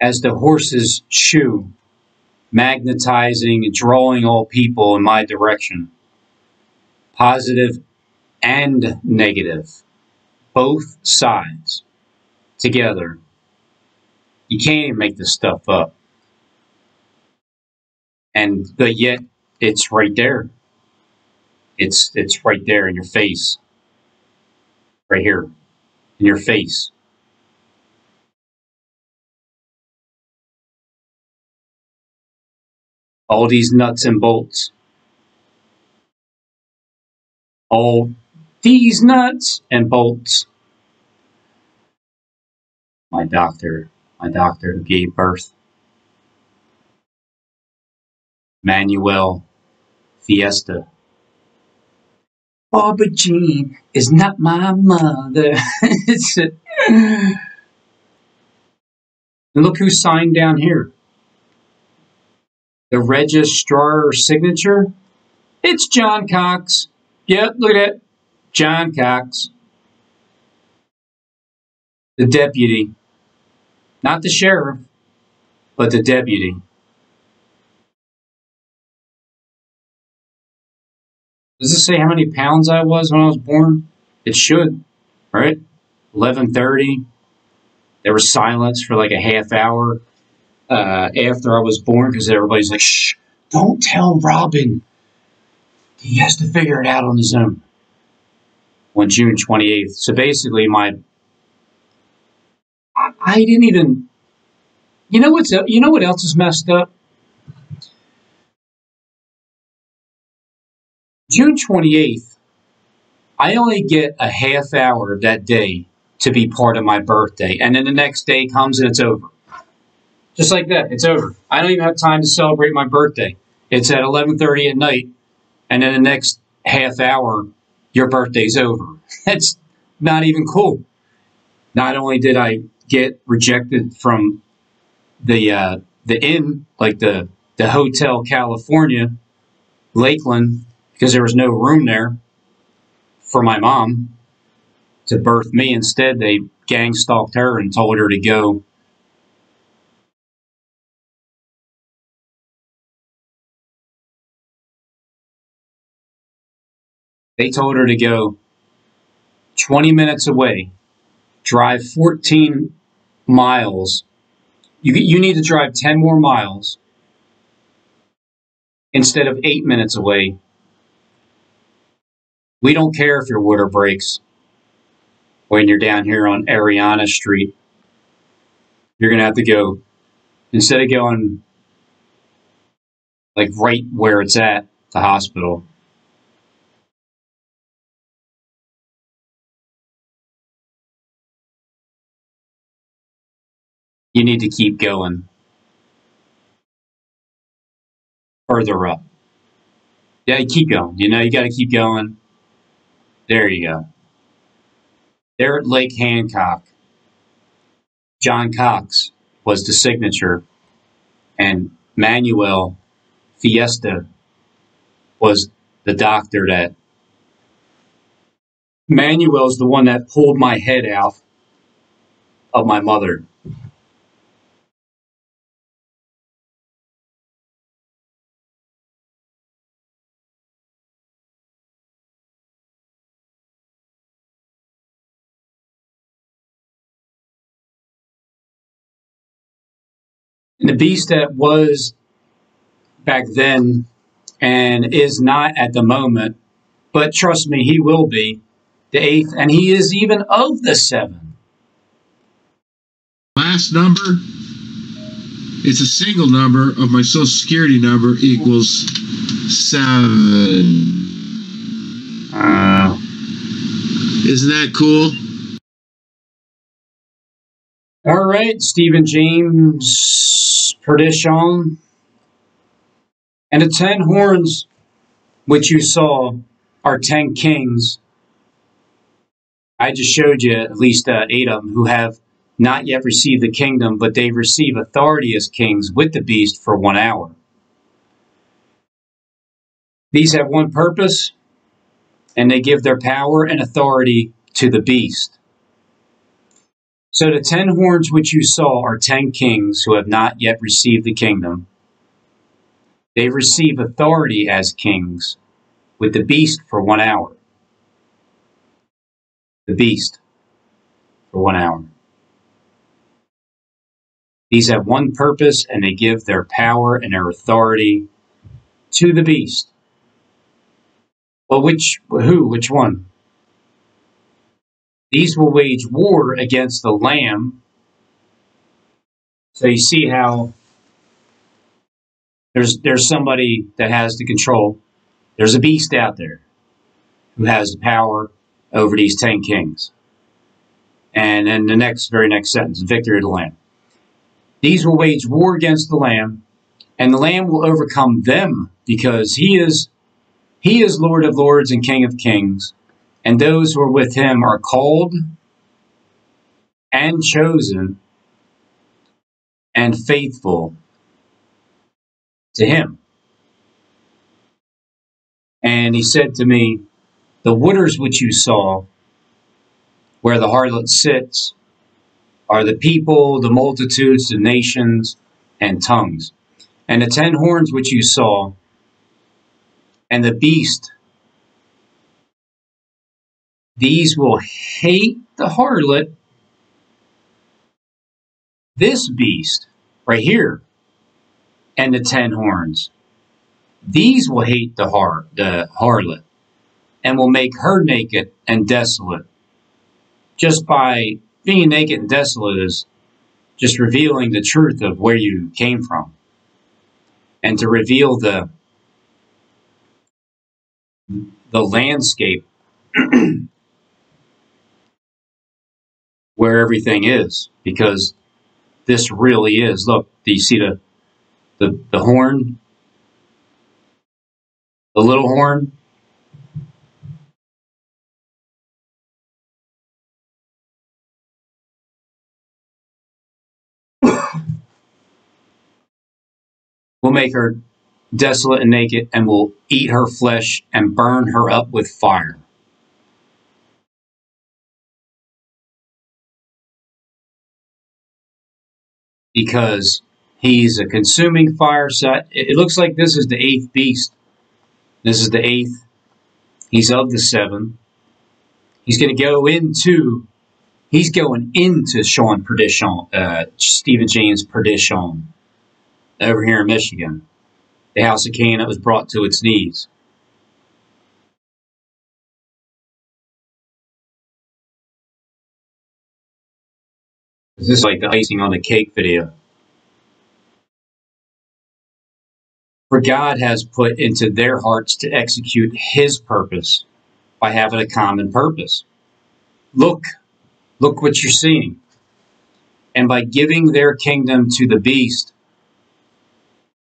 as the horse's shoe, magnetizing and drawing all people in my direction, positive and negative, both sides together. You can't even make this stuff up. And but yet it's right there. It's it's right there in your face. Right here. In your face. All these nuts and bolts. All these nuts and bolts. My doctor, my doctor who gave birth. Manuel Fiesta. Barbara Jean is not my mother. And look who signed down here. The registrar signature. It's John Cox. Yep, look at that. John Cox. The deputy. Not the sheriff, but the deputy. Does it say how many pounds I was when I was born? It should, right? Eleven thirty. There was silence for like a half hour uh, after I was born because everybody's like, "Shh, don't tell Robin. He has to figure it out on his own." On June twenty eighth. So basically, my I, I didn't even. You know what's you know what else is messed up? June 28th, I only get a half hour of that day to be part of my birthday. And then the next day comes and it's over. Just like that, it's over. I don't even have time to celebrate my birthday. It's at 11:30 at night, and then the next half hour, your birthday's over. That's not even cool. Not only did I get rejected from the uh, the inn, like the the Hotel California, Lakeland, because there was no room there for my mom to birth me. Instead, they gang stalked her and told her to go. They told her to go 20 minutes away, drive 14 miles. You, you need to drive 10 more miles instead of eight minutes away we don't care if your water breaks when you're down here on Ariana Street. You're going to have to go, instead of going like right where it's at, the hospital. You need to keep going further up. Yeah, keep going. You know, you got to keep going. There you go. They're at Lake Hancock. John Cox was the signature, and Manuel Fiesta was the doctor that Manuel's the one that pulled my head out of my mother. And the beast that was back then and is not at the moment, but trust me, he will be the eighth, and he is even of the seven. Last number, it's a single number of my social security number equals seven. Uh, Isn't that cool? All right, Stephen James Perdition. And the ten horns which you saw are ten kings. I just showed you at least uh, eight of them who have not yet received the kingdom, but they receive authority as kings with the beast for one hour. These have one purpose, and they give their power and authority to the beast. So the ten horns which you saw are ten kings who have not yet received the kingdom. They receive authority as kings with the beast for one hour. The beast for one hour. These have one purpose and they give their power and their authority to the beast. Well, which, who, which one? These will wage war against the Lamb. So you see how there's there's somebody that has the control. There's a beast out there who has the power over these ten kings. And then the next very next sentence, victory of the Lamb. These will wage war against the Lamb, and the Lamb will overcome them because he is he is Lord of Lords and King of Kings, and those who are with him are called and chosen and faithful to him. And he said to me, The waters which you saw, where the harlot sits, are the people, the multitudes, the nations, and tongues. And the ten horns which you saw, and the beast, these will hate the harlot, this beast right here, and the ten horns. These will hate the, har- the harlot and will make her naked and desolate. Just by being naked and desolate is just revealing the truth of where you came from and to reveal the the landscape where everything is because this really is. Look do you see the the, the horn? The little horn? We'll make her desolate and naked, and we'll eat her flesh and burn her up with fire. Because he's a consuming fire. So it looks like this is the eighth beast. This is the eighth. He's of the seven. He's going to go into. He's going into Sean Perdition, uh, Stephen James Perdition, over here in Michigan the house of Canaan was brought to its knees. This is like the icing on the cake video. For God has put into their hearts to execute His purpose by having a common purpose. Look, look what you're seeing. And by giving their kingdom to the beast,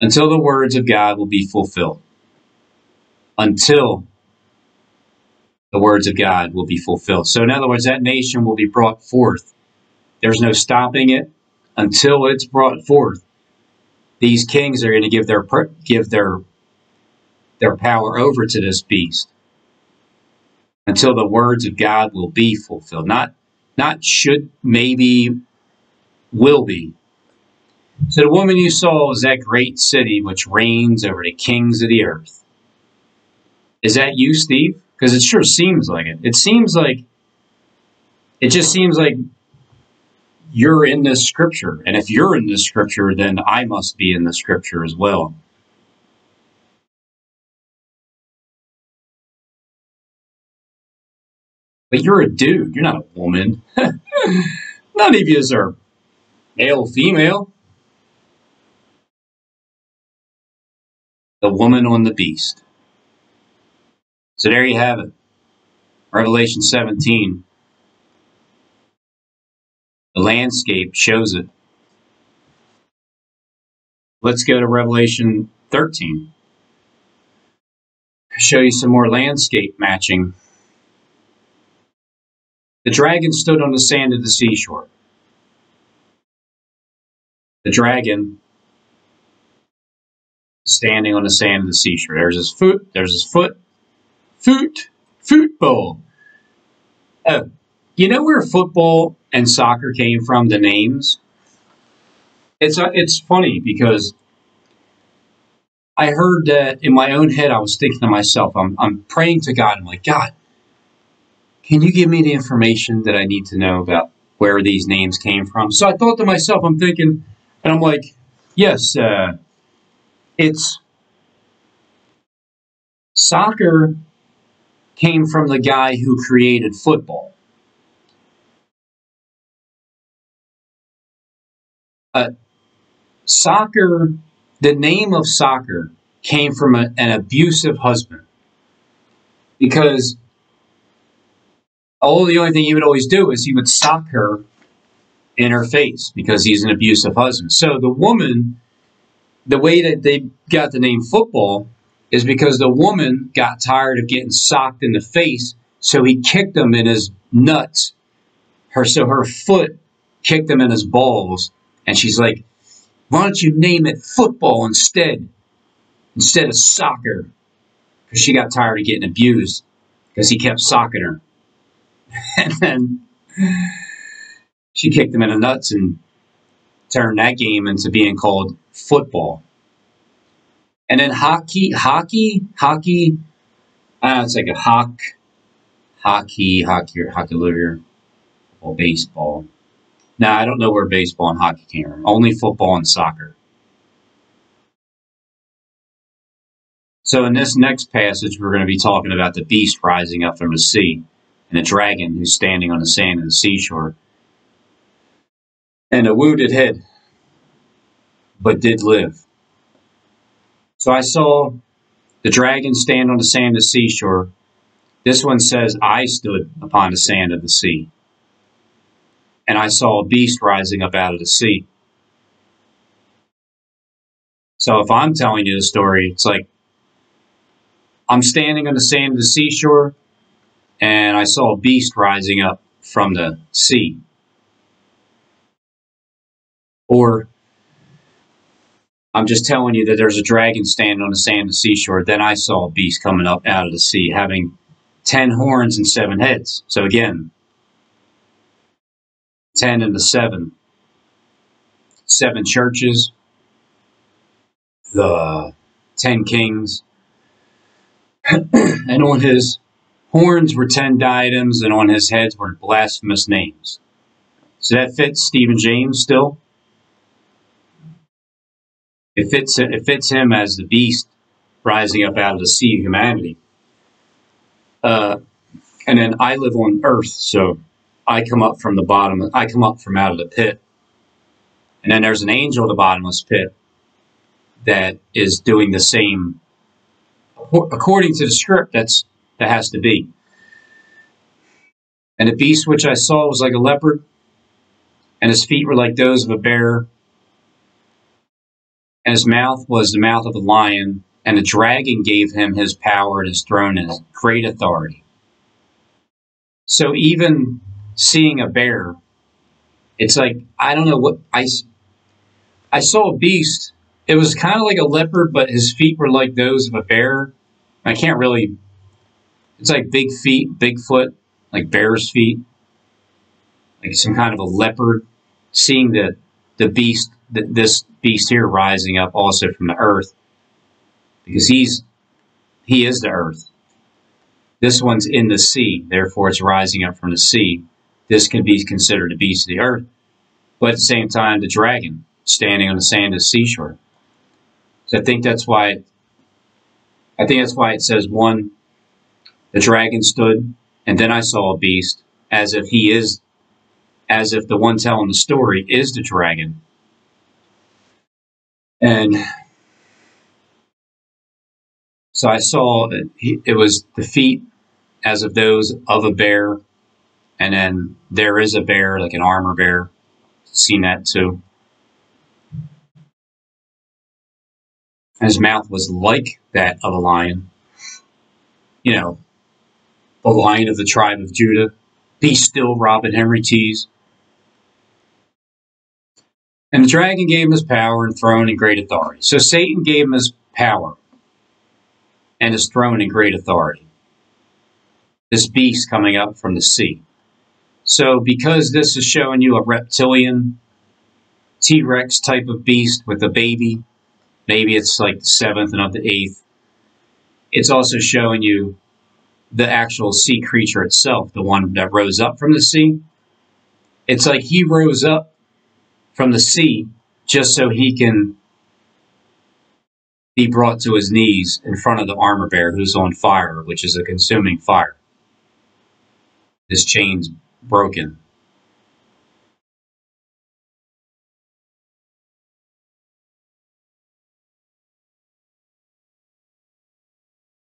until the words of God will be fulfilled. Until the words of God will be fulfilled. So, in other words, that nation will be brought forth There's no stopping it until it's brought forth. These kings are going to give their give their their power over to this beast until the words of God will be fulfilled. Not not should, maybe, will be. So the woman you saw is that great city which reigns over the kings of the earth. Is that you, Steve? Because it sure seems like it. It seems like, it just seems like you're in this scripture. And if you're in this scripture, then I must be in the scripture as well. But you're a dude. You're not a woman. None of you are male, female. The woman on the beast. So there you have it. Revelation 17. The landscape shows it. Let's go to Revelation 13. Show you some more landscape matching. The dragon stood on the sand of the seashore. The dragon standing on the sand of the seashore. There's his foot. There's his foot. Foot. Football. Oh, you know where football and soccer came from? The names. It's uh, it's funny because I heard that in my own head. I was thinking to myself, I'm I'm praying to God. I'm like, God, can you give me the information that I need to know about where these names came from? So I thought to myself, I'm thinking, and I'm like, yes, uh, it's soccer came from the guy who created football. Soccer, the name of soccer came from a, an abusive husband because Oh, the only thing he would always do is he would sock her in her face because he's an abusive husband. So the woman, the way that they got the name football is because the woman got tired of getting socked in the face, so he kicked him in his nuts. Her so her foot kicked him in his balls, and she's like, "Why don't you name it football instead, instead of soccer?" Because she got tired of getting abused because he kept socking her. and then she kicked him in the nuts and turned that game into being called football. And then hockey, hockey, hockey. Uh, it's like a hock, hockey, hockey, hockey lawyer, or baseball. Now I don't know where baseball and hockey came from. Only football and soccer. So in this next passage, we're going to be talking about the beast rising up from the sea and a dragon who's standing on the sand of the seashore, and a wounded head, but did live. So I saw the dragon stand on the sand of the seashore. This one says, I stood upon the sand of the sea. And I saw a beast rising up out of the sea. So if I'm telling you the story, it's like I'm standing on the sand of the seashore and I saw a beast rising up from the sea. Or I'm just telling you that there's a dragon standing on the sand of the seashore. Then I saw a beast coming up out of the sea having ten horns and seven heads. So again, ten and the seven. Seven churches, the ten kings, and on his horns were ten diadems, and on his heads were blasphemous names. So that fits Stephen James still. It fits it fits him as the beast rising up out of the sea of humanity. Uh, and then I live on earth, so I come up from the bottom. I come up from out of the pit. And then there's an angel of the bottomless pit that is doing the same according to the script that's that has to be. And the beast which I saw was like a leopard, and his feet were like those of a bear, and his mouth was the mouth of a lion, and the dragon gave him his power and his throne and his great authority. So even seeing a bear It's like I don't know what I. I saw a beast. It was kind of like a leopard, but his feet were like those of a bear. I can't really. It's like big feet, big foot, like bear's feet, like some kind of a leopard. Seeing the the beast, th- this beast here rising up also from the earth, because he's he is the earth. This one's in the sea, therefore it's rising up from the sea. This can be considered a beast of the earth, but at the same time, the dragon standing on the sand of the seashore. So I think that's why. I think that's why it says one. The dragon stood, and then I saw a beast, as if he is, as if the one telling the story is the dragon. And so I saw it, it was the feet as of those of a bear, and then there is a bear, like an armor bear. Seen that too. His mouth was like that of a lion. You know, the lion of the tribe of Judah. Be still, Robin Henry Tees. And the dragon gave him his power and throne and great authority. So Satan gave him his power and his throne and great authority. This beast coming up from the sea. So, because this is showing you a reptilian T Rex type of beast with a baby, maybe it's like the seventh and of the eighth, it's also showing you the actual sea creature itself, the one that rose up from the sea. It's like he rose up from the sea just so he can be brought to his knees in front of the armor bearer who's on fire, which is a consuming fire. His chains broken.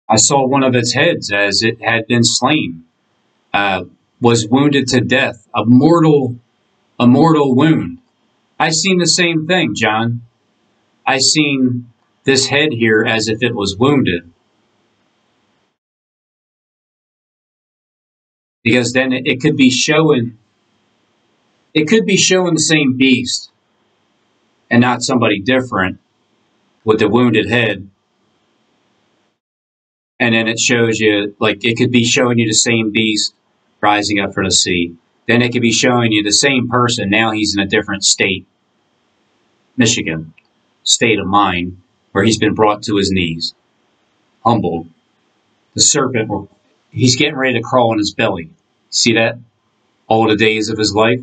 I saw one of its heads as it had been slain, uh, was wounded to death, a mortal, a mortal wound. I seen the same thing, John. I seen this head here as if it was wounded. Because then it, could be showing it could be showing the same beast and not somebody different with the wounded head. And then it shows you like it could be showing you the same beast rising up from the sea. Then it could be showing you the same person. Now he's in a different state. Michigan, state of mind, where he's been brought to his knees, humbled. The serpent, he's getting ready to crawl on his belly. See that? All the days of his life.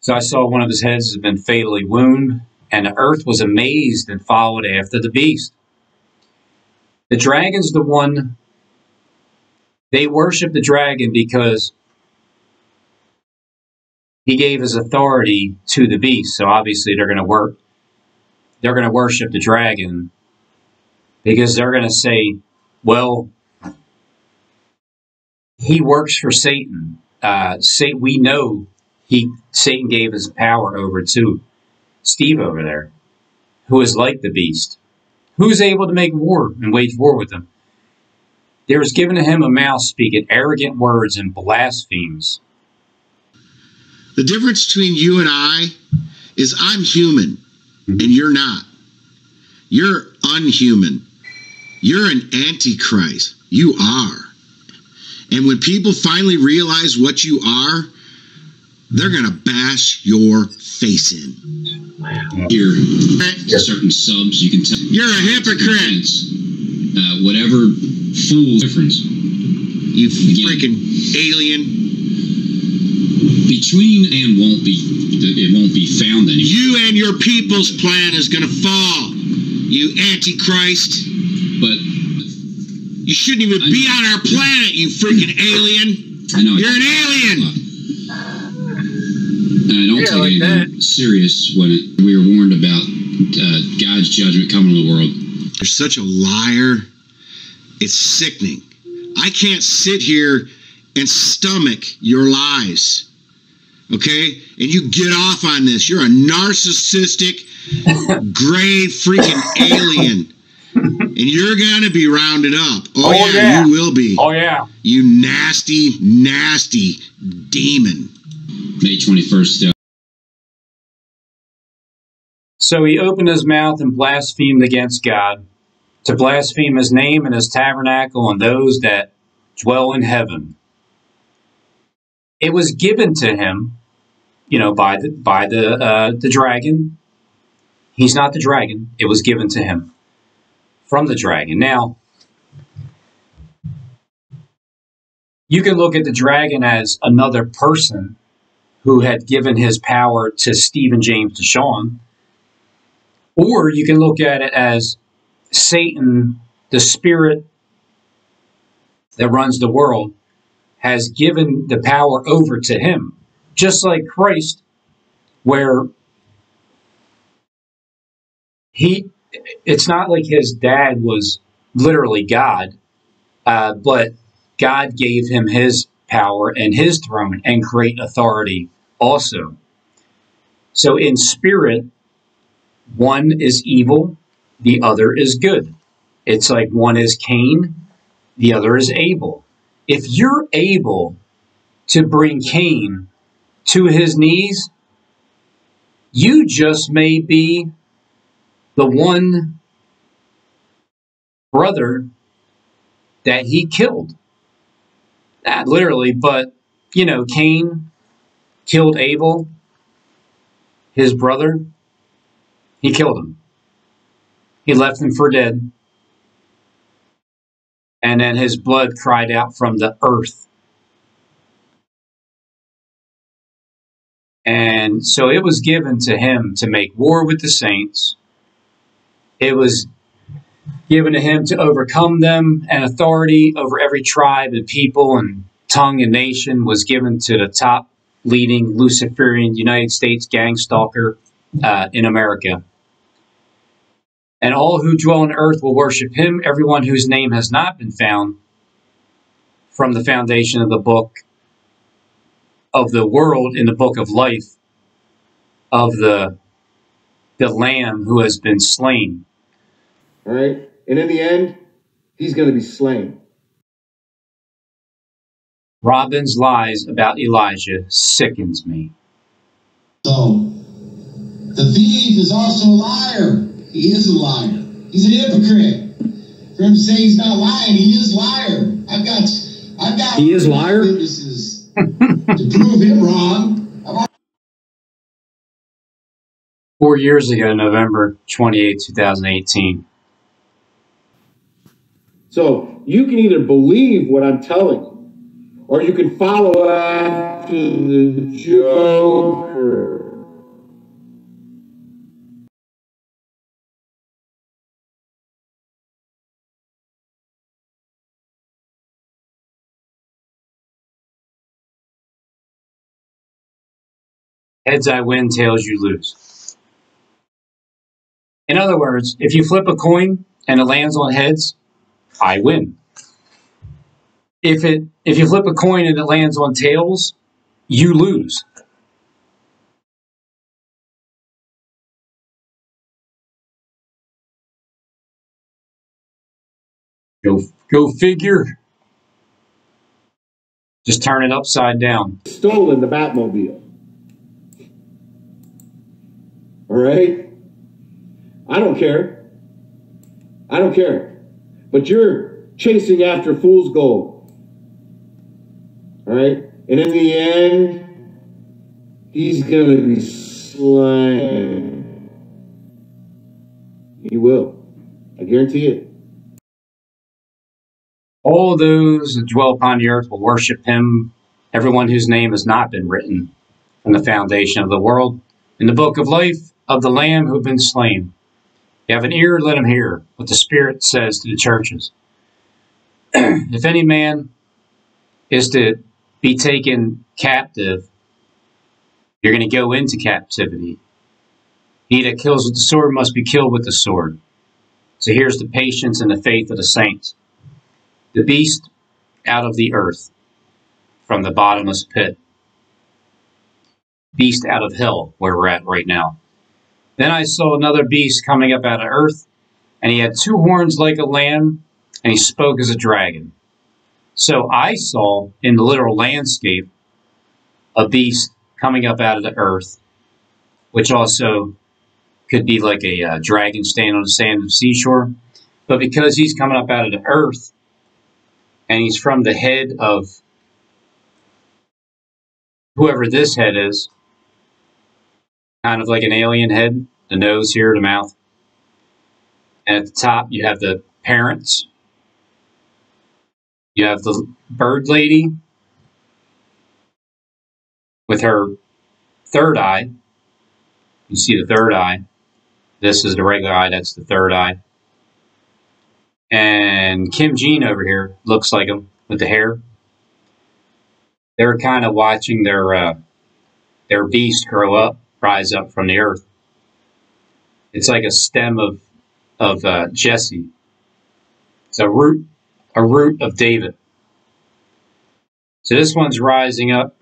So I saw one of his heads had been fatally wounded, and the earth was amazed and followed after the beast. The dragon's the one they worship the dragon because he gave his authority to the beast. So obviously they're going to work. They're going to worship the dragon because they're going to say, "Well, he works for Satan. Uh, say we know he Satan gave his power over to Steve over there, who is like the beast, who is able to make war and wage war with him. There was given to him a mouth speaking arrogant words and blasphemies. The difference between you and I is I'm human and you're not. You're unhuman. You're an antichrist. You are. And when people finally realize what you are, they're going to bash your face in. Here, certain subs, you can tell. You're a hypocrite. Uh, whatever fool difference You freaking alien. Between and won't be it won't be found anymore. You and your people's plan is going to fall. You antichrist. But You shouldn't even be on our planet, you freaking alien. I know You're an alien. And I don't Yeah, take like anything serious when it, we were warned about uh, God's judgment coming to the world. You're such a liar. It's sickening. I can't sit here and stomach your lies. Okay? And you get off on this. You're a narcissistic, gray freaking alien. and you're gonna be rounded up. Oh, Oh, yeah, yeah. you will be. Oh yeah. You nasty, nasty demon. May 21st. Uh, So he opened his mouth and blasphemed against God, to blaspheme his name and his tabernacle and those that dwell in heaven. It was given to him, you know, by the by the uh, the dragon. He's not the dragon. It was given to him from the dragon. Now, you can look at the dragon as another person who had given his power to Stephen James DeShawn. Or you can look at it as Satan, the spirit that runs the world, has given the power over to him. Just like Christ, where he, it's not like his dad was literally God, uh, but God gave him his power and his throne and great authority also. So in spirit, one is evil, the other is good. It's like one is Cain, the other is Abel. If you're able to bring Cain to his knees, you just may be the one brother that he killed. Not literally, but you know, Cain killed Abel, his brother. He killed him. He left him for dead. And then his blood cried out from the earth. And so it was given to him to make war with the saints. It was given to him to overcome them, and authority over every tribe and people and tongue and nation was given to the top leading Luciferian United States gang stalker uh, in America. And all who dwell on earth will worship him, everyone whose name has not been found from the foundation of the book of the world in the book of life of the the lamb who has been slain. All right? And in the end, he's going to be slain. Robin's lies about Elijah sickens me. So, the thief is also a liar. He is a liar. He's an hypocrite. For him to say he's not lying, he is liar. I've got, I've got. He is liar? Witnesses to prove him wrong. Four years ago, November 28, 2018. So you can either believe what I'm telling you, or you can follow after the Joker. Heads I win, tails you lose. In other words, if you flip a coin and it lands on heads, I win. If it if you flip a coin and it lands on tails, you lose. Go go figure. Just turn it upside down. Stolen the Batmobile. All right? I don't care. I don't care. But you're chasing after fool's gold. All right? And in the end, he's going to be slain. He will. I guarantee it. All those that dwell upon the earth will worship him, everyone whose name has not been written from the foundation of the world in the book of life of the Lamb who have been slain. You have an ear, let him hear what the Spirit says to the churches. if any man is to be taken captive, you're going to go into captivity. He that kills with the sword must be killed with the sword. So here's the patience and the faith of the saints the beast out of the earth from the bottomless pit. Beast out of hell, where we're at right now. Then I saw another beast coming up out of earth, and he had two horns like a lamb, and he spoke as a dragon. So I saw in the literal landscape a beast coming up out of the earth, which also could be like a uh, dragon standing on the sand of the seashore. But because he's coming up out of the earth and he's from the head of whoever this head is, kind of like an alien head, the nose here, the mouth. And at the top, you have the parents. You have the bird lady with her third eye. You see the third eye. This is the regular eye, that's the third eye. And Kim Jean over here looks like him with the hair. They're kind of watching their uh, their beast grow up, rise up from the earth. It's like a stem of of uh, Jesse. It's a root, a root of David. So this one's rising up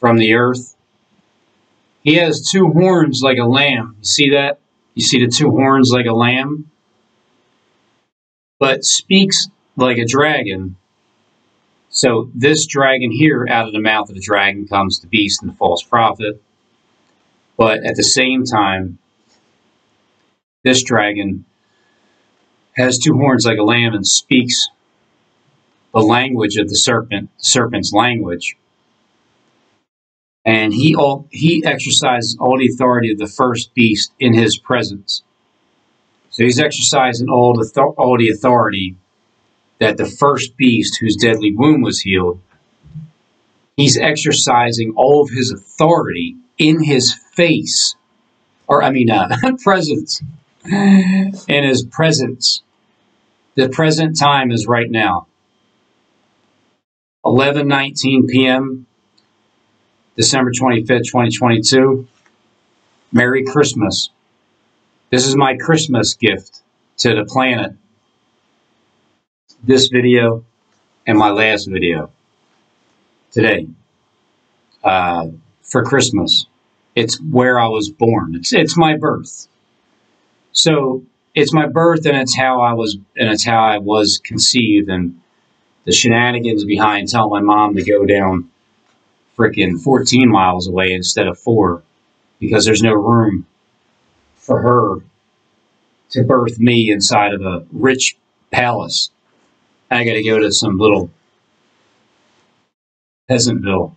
from the earth he has two horns like a lamb. You see that? You see the two horns like a lamb? But speaks like a dragon. So this dragon here, out of the mouth of the dragon comes the beast and the false prophet. But at the same time, this dragon has two horns like a lamb and speaks the language of the serpent, serpent's language and he all he exercises all the authority of the first beast in his presence. So he's exercising all the th- all the authority that the first beast whose deadly wound was healed. He's exercising all of his authority in his face, or I mean, uh, presence, in his presence. The present time is right now. 11:19 p.m. December 25th, 2022. Merry Christmas. This is my Christmas gift to the planet. This video and my last video today uh, for Christmas. It's where I was born. It's it's my birth. So it's my birth and it's how I was and it's how I was conceived and the shenanigans behind telling my mom to go down freaking 14 miles away instead of four because there's no room for her to birth me inside of a rich palace. I got to go to some little peasantville.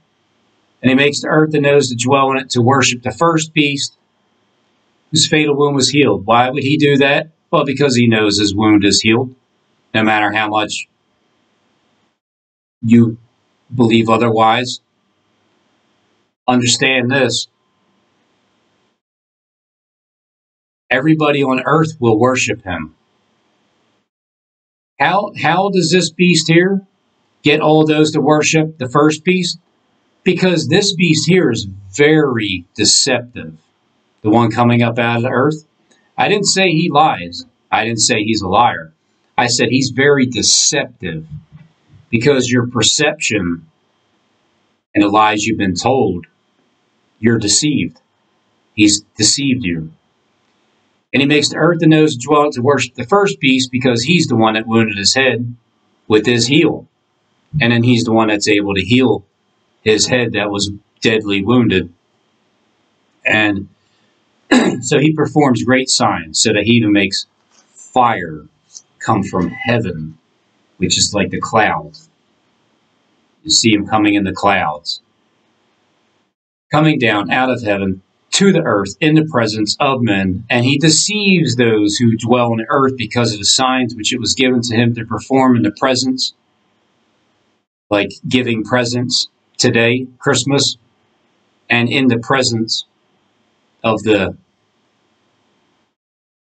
And he makes the earth and those that dwell in it to worship the first beast whose fatal wound was healed. Why would he do that? Well, because he knows his wound is healed, no matter how much you believe otherwise understand this. Everybody on earth will worship him. How, how does this beast here get all those to worship the first beast? Because this beast here is very deceptive. The one coming up out of the earth. I didn't say he lies. I didn't say he's a liar. I said he's very deceptive because your perception and the lies you've been told you're deceived. He's deceived you. And he makes the earth and those dwell to worship the first beast because he's the one that wounded his head with his heel. And then he's the one that's able to heal his head that was deadly wounded. And so he performs great signs so that he even makes fire come from heaven, which is like the clouds. You see him coming in the clouds coming down out of heaven to the earth in the presence of men, and he deceives those who dwell on earth because of the signs which it was given to him to perform in the presence, like giving presents today, Christmas, and in the presence of the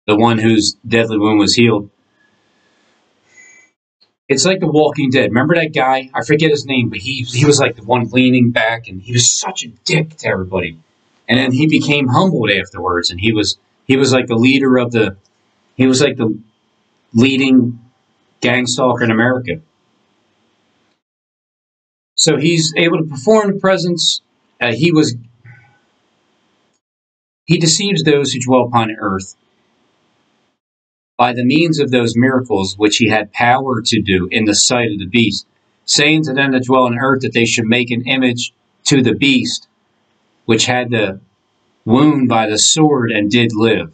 the one whose deadly wound was healed. It's like The Walking Dead. Remember that guy? I forget his name, but he he was like the one leaning back, and he was such a dick to everybody. And then he became humbled afterwards, and he was he was like the leader of the he was like the leading gang stalker in America. So he's able to perform the presence. Uh, he was he deceives those who dwell upon earth by the means of those miracles which he had power to do in the sight of the beast, saying to them that dwell on earth that they should make an image to the beast which had the wound by the sword and did live.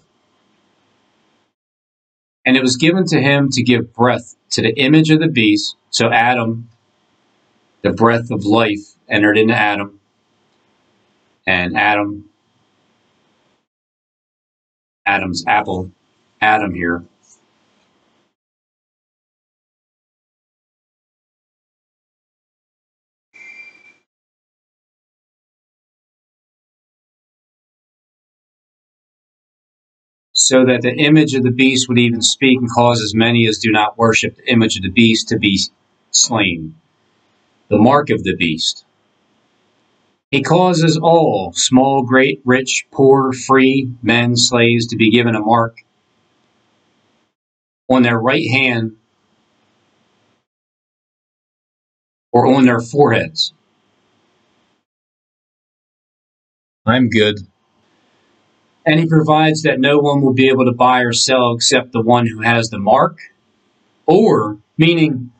And it was given to him to give breath to the image of the beast. So Adam, the breath of life, entered into Adam. And Adam, Adam's apple, Adam here, so that the image of the beast would even speak and cause as many as do not worship the image of the beast to be slain. The mark of the beast. He causes all, small, great, rich, poor, free, men, slaves, to be given a mark on their right hand or on their foreheads. I'm good and he provides that no one will be able to buy or sell except the one who has the mark, or meaning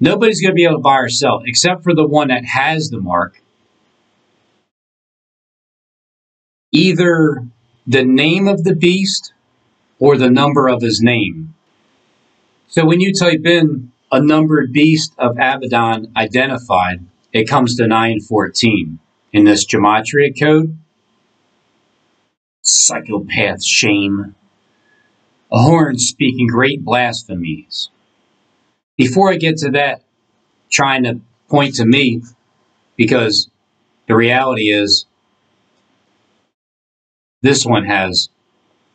nobody's going to be able to buy or sell except for the one that has the mark. Either the name of the beast or the number of his name. So when you type in a numbered beast of Abaddon identified, it comes to 914 in this gematria code psychopath shame. A horn speaking great blasphemies. Before I get to that, trying to point to me, because the reality is this one has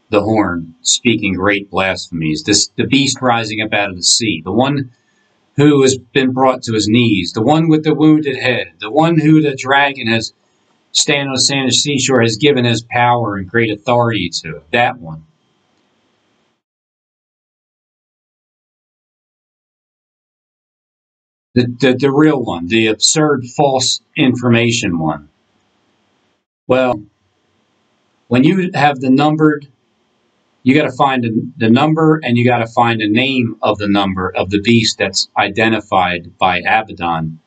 the horn speaking great blasphemies. This the beast rising up out of the sea, the one who has been brought to his knees, the one with the wounded head, the one who the dragon has stand on the sand of seashore has given his power and great authority to. That one. The, the, the real one, the absurd false information one. Well, when you have the numbered, you got to find the number and you got to find a name of the number of the beast that's identified by Abaddon.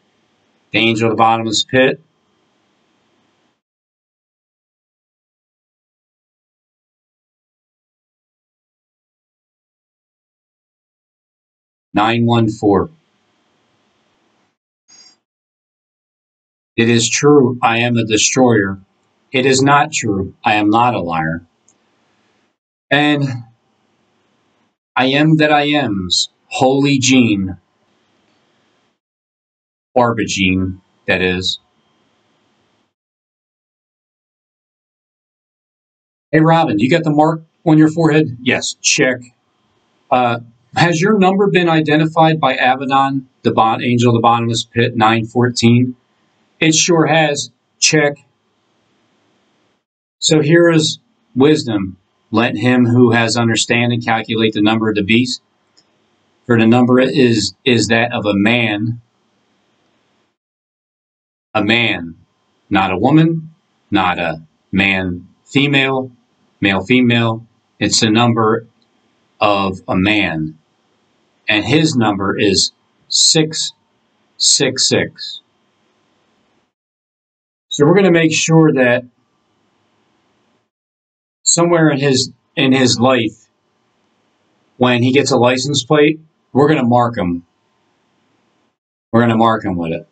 The angel of the bottomless pit, 914. It is true, I am a destroyer. It is not true, I am not a liar. And I am that I am's holy gene, Barbagine, that is. Hey, Robin, you got the mark on your forehead? Yes, check. Uh, has your number been identified by Abaddon, the bond angel of the bottomless pit, 914? It sure has. Check. So here is wisdom. Let him who has understanding calculate the number of the beast. For the number is is that of a man. A man, not a woman, not a man, female, male, female. It's the number of a man and his number is 666. So we're going to make sure that somewhere in his in his life when he gets a license plate, we're going to mark him. We're going to mark him with it.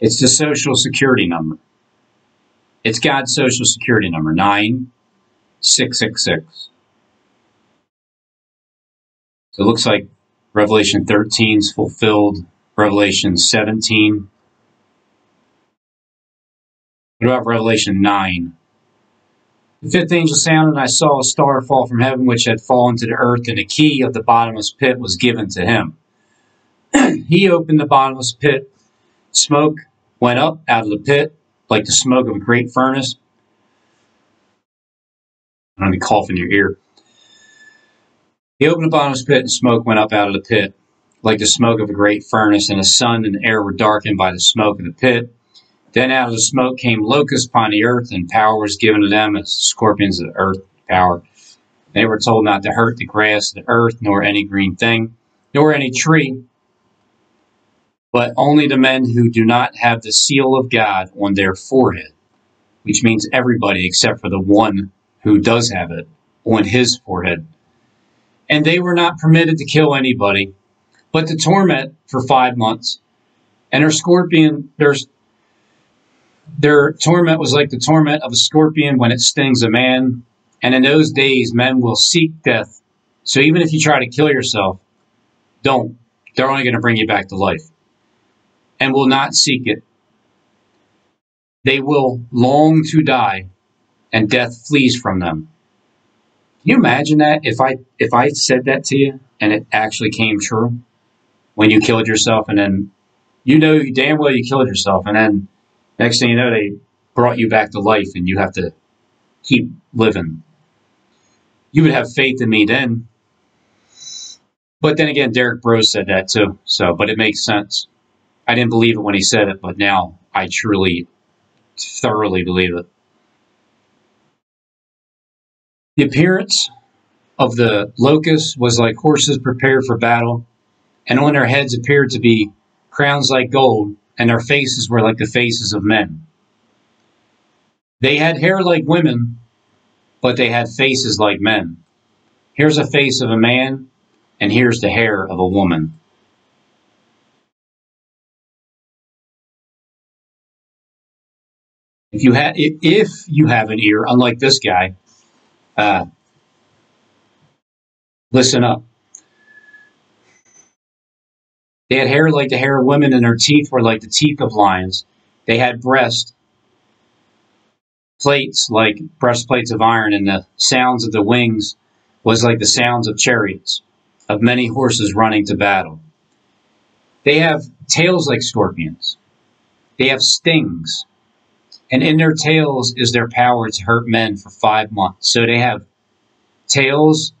It's the social security number. It's God's social security number, 9666. So it looks like Revelation 13 is fulfilled. Revelation 17. What about Revelation 9? The fifth angel sounded, and I saw a star fall from heaven, which had fallen to the earth, and the key of the bottomless pit was given to him. he opened the bottomless pit. Smoke went up out of the pit like the smoke of a great furnace. I'm going to cough in your ear. He opened the bottomless pit, and smoke went up out of the pit, like the smoke of a great furnace, and the sun and the air were darkened by the smoke of the pit. Then out of the smoke came locusts upon the earth, and power was given to them as scorpions of the earth power. They were told not to hurt the grass, of the earth, nor any green thing, nor any tree, but only the men who do not have the seal of God on their forehead, which means everybody except for the one who does have it on his forehead. And they were not permitted to kill anybody, but to torment for five months. And their scorpion, their, their torment was like the torment of a scorpion when it stings a man. And in those days, men will seek death. So even if you try to kill yourself, don't. They're only going to bring you back to life and will not seek it. They will long to die, and death flees from them. Can you imagine that if I if I said that to you and it actually came true when you killed yourself and then you know damn well you killed yourself and then next thing you know they brought you back to life and you have to keep living. You would have faith in me then. But then again, Derek Brose said that too. So, but it makes sense. I didn't believe it when he said it, but now I truly, thoroughly believe it. The appearance of the locusts was like horses prepared for battle, and on their heads appeared to be crowns like gold, and their faces were like the faces of men. They had hair like women, but they had faces like men. Here's a face of a man, and here's the hair of a woman. If you have, if you have an ear, unlike this guy, uh, listen up. They had hair like the hair of women, and their teeth were like the teeth of lions. They had breast plates like breastplates of iron, and the sounds of the wings was like the sounds of chariots, of many horses running to battle. They have tails like scorpions. They have stings and in their tails is their power to hurt men for five months. So they have tails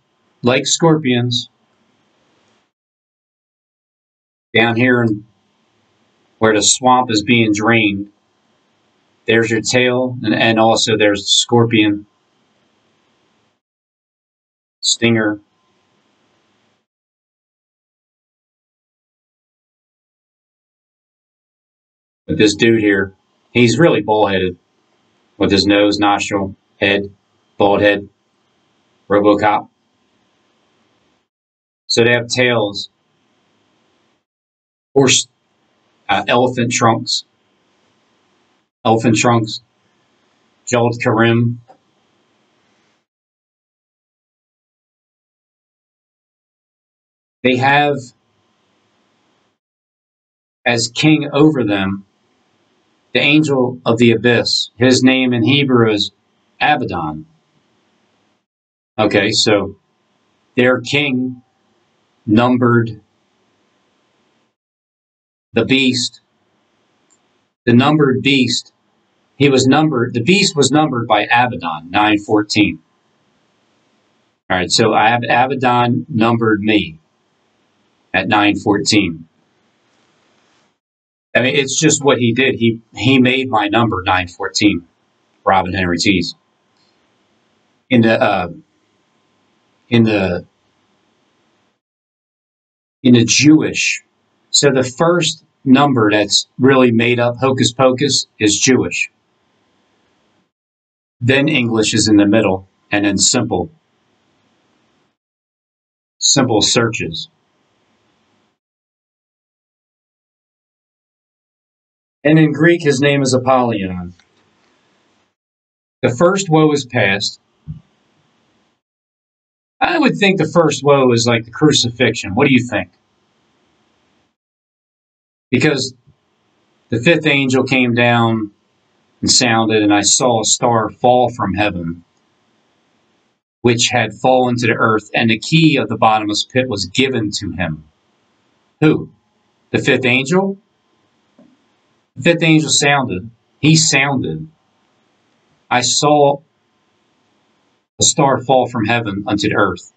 like scorpions down here in, where the swamp is being drained. There's your tail, and, and also there's the scorpion, stinger. But this dude here, He's really bullheaded with his nose, nostril, head, bald head, Robocop. So they have tails, horse, uh, elephant trunks, elephant trunks, Jald Karim. They have as king over them the angel of the abyss. His name in Hebrew is Abaddon. Okay, so their king numbered the beast. The numbered beast, he was numbered, the beast was numbered by Abaddon, 914. All right, so I have Abaddon numbered me at 914. I mean, it's just what he did. He he made my number nine fourteen, Robin Henry Tees. In the uh, in the in the Jewish, so the first number that's really made up hocus pocus is Jewish. Then English is in the middle, and then simple simple searches. and in Greek his name is Apollyon. The first woe is past. I would think the first woe is like the crucifixion. What do you think? Because the fifth angel came down and sounded, and I saw a star fall from heaven, which had fallen to the earth, and the key of the bottomless pit was given to him. Who? The fifth angel? The fifth angel sounded. He sounded. I saw a star fall from heaven unto the earth.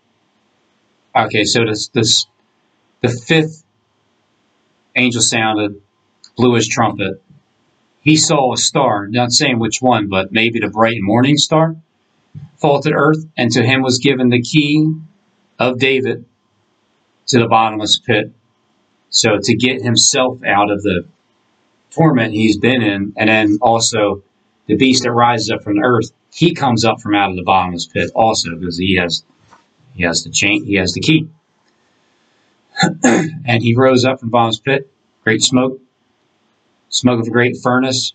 Okay, so this, this the fifth angel sounded, blew his trumpet. He saw a star, not saying which one, but maybe the bright morning star. fall to earth, and to him was given the key of David to the bottomless pit. So to get himself out of the torment he's been in, and then also the beast that rises up from the earth, he comes up from out of the bottomless pit also because he has he has the chain, he has the key. And he rose up from bottomless pit, great smoke, smoke of a great furnace.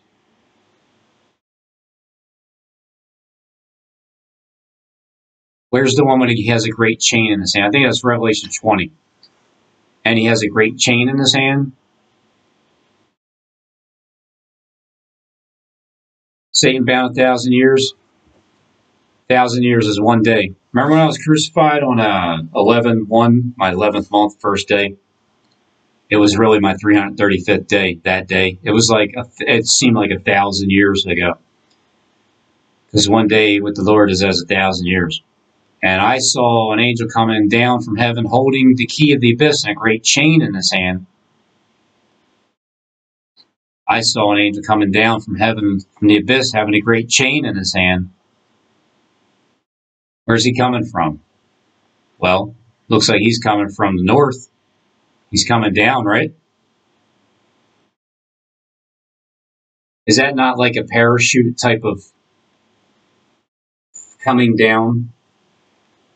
Where's the one when he has a great chain in his hand? I think that's Revelation 20. And he has a great chain in his hand. Satan bound a thousand years. A thousand years is one day. Remember when I was crucified on uh, 11 1, my 11th month, first day? It was really my 335th day that day. It was like, a, it seemed like a thousand years ago. Because one day with the Lord is as a thousand years. And I saw an angel coming down from heaven holding the key of the abyss and a great chain in his hand. I saw an angel coming down from heaven from the abyss having a great chain in his hand. Where's he coming from? Well, looks like he's coming from the north. He's coming down, right? Is that not like a parachute type of coming down?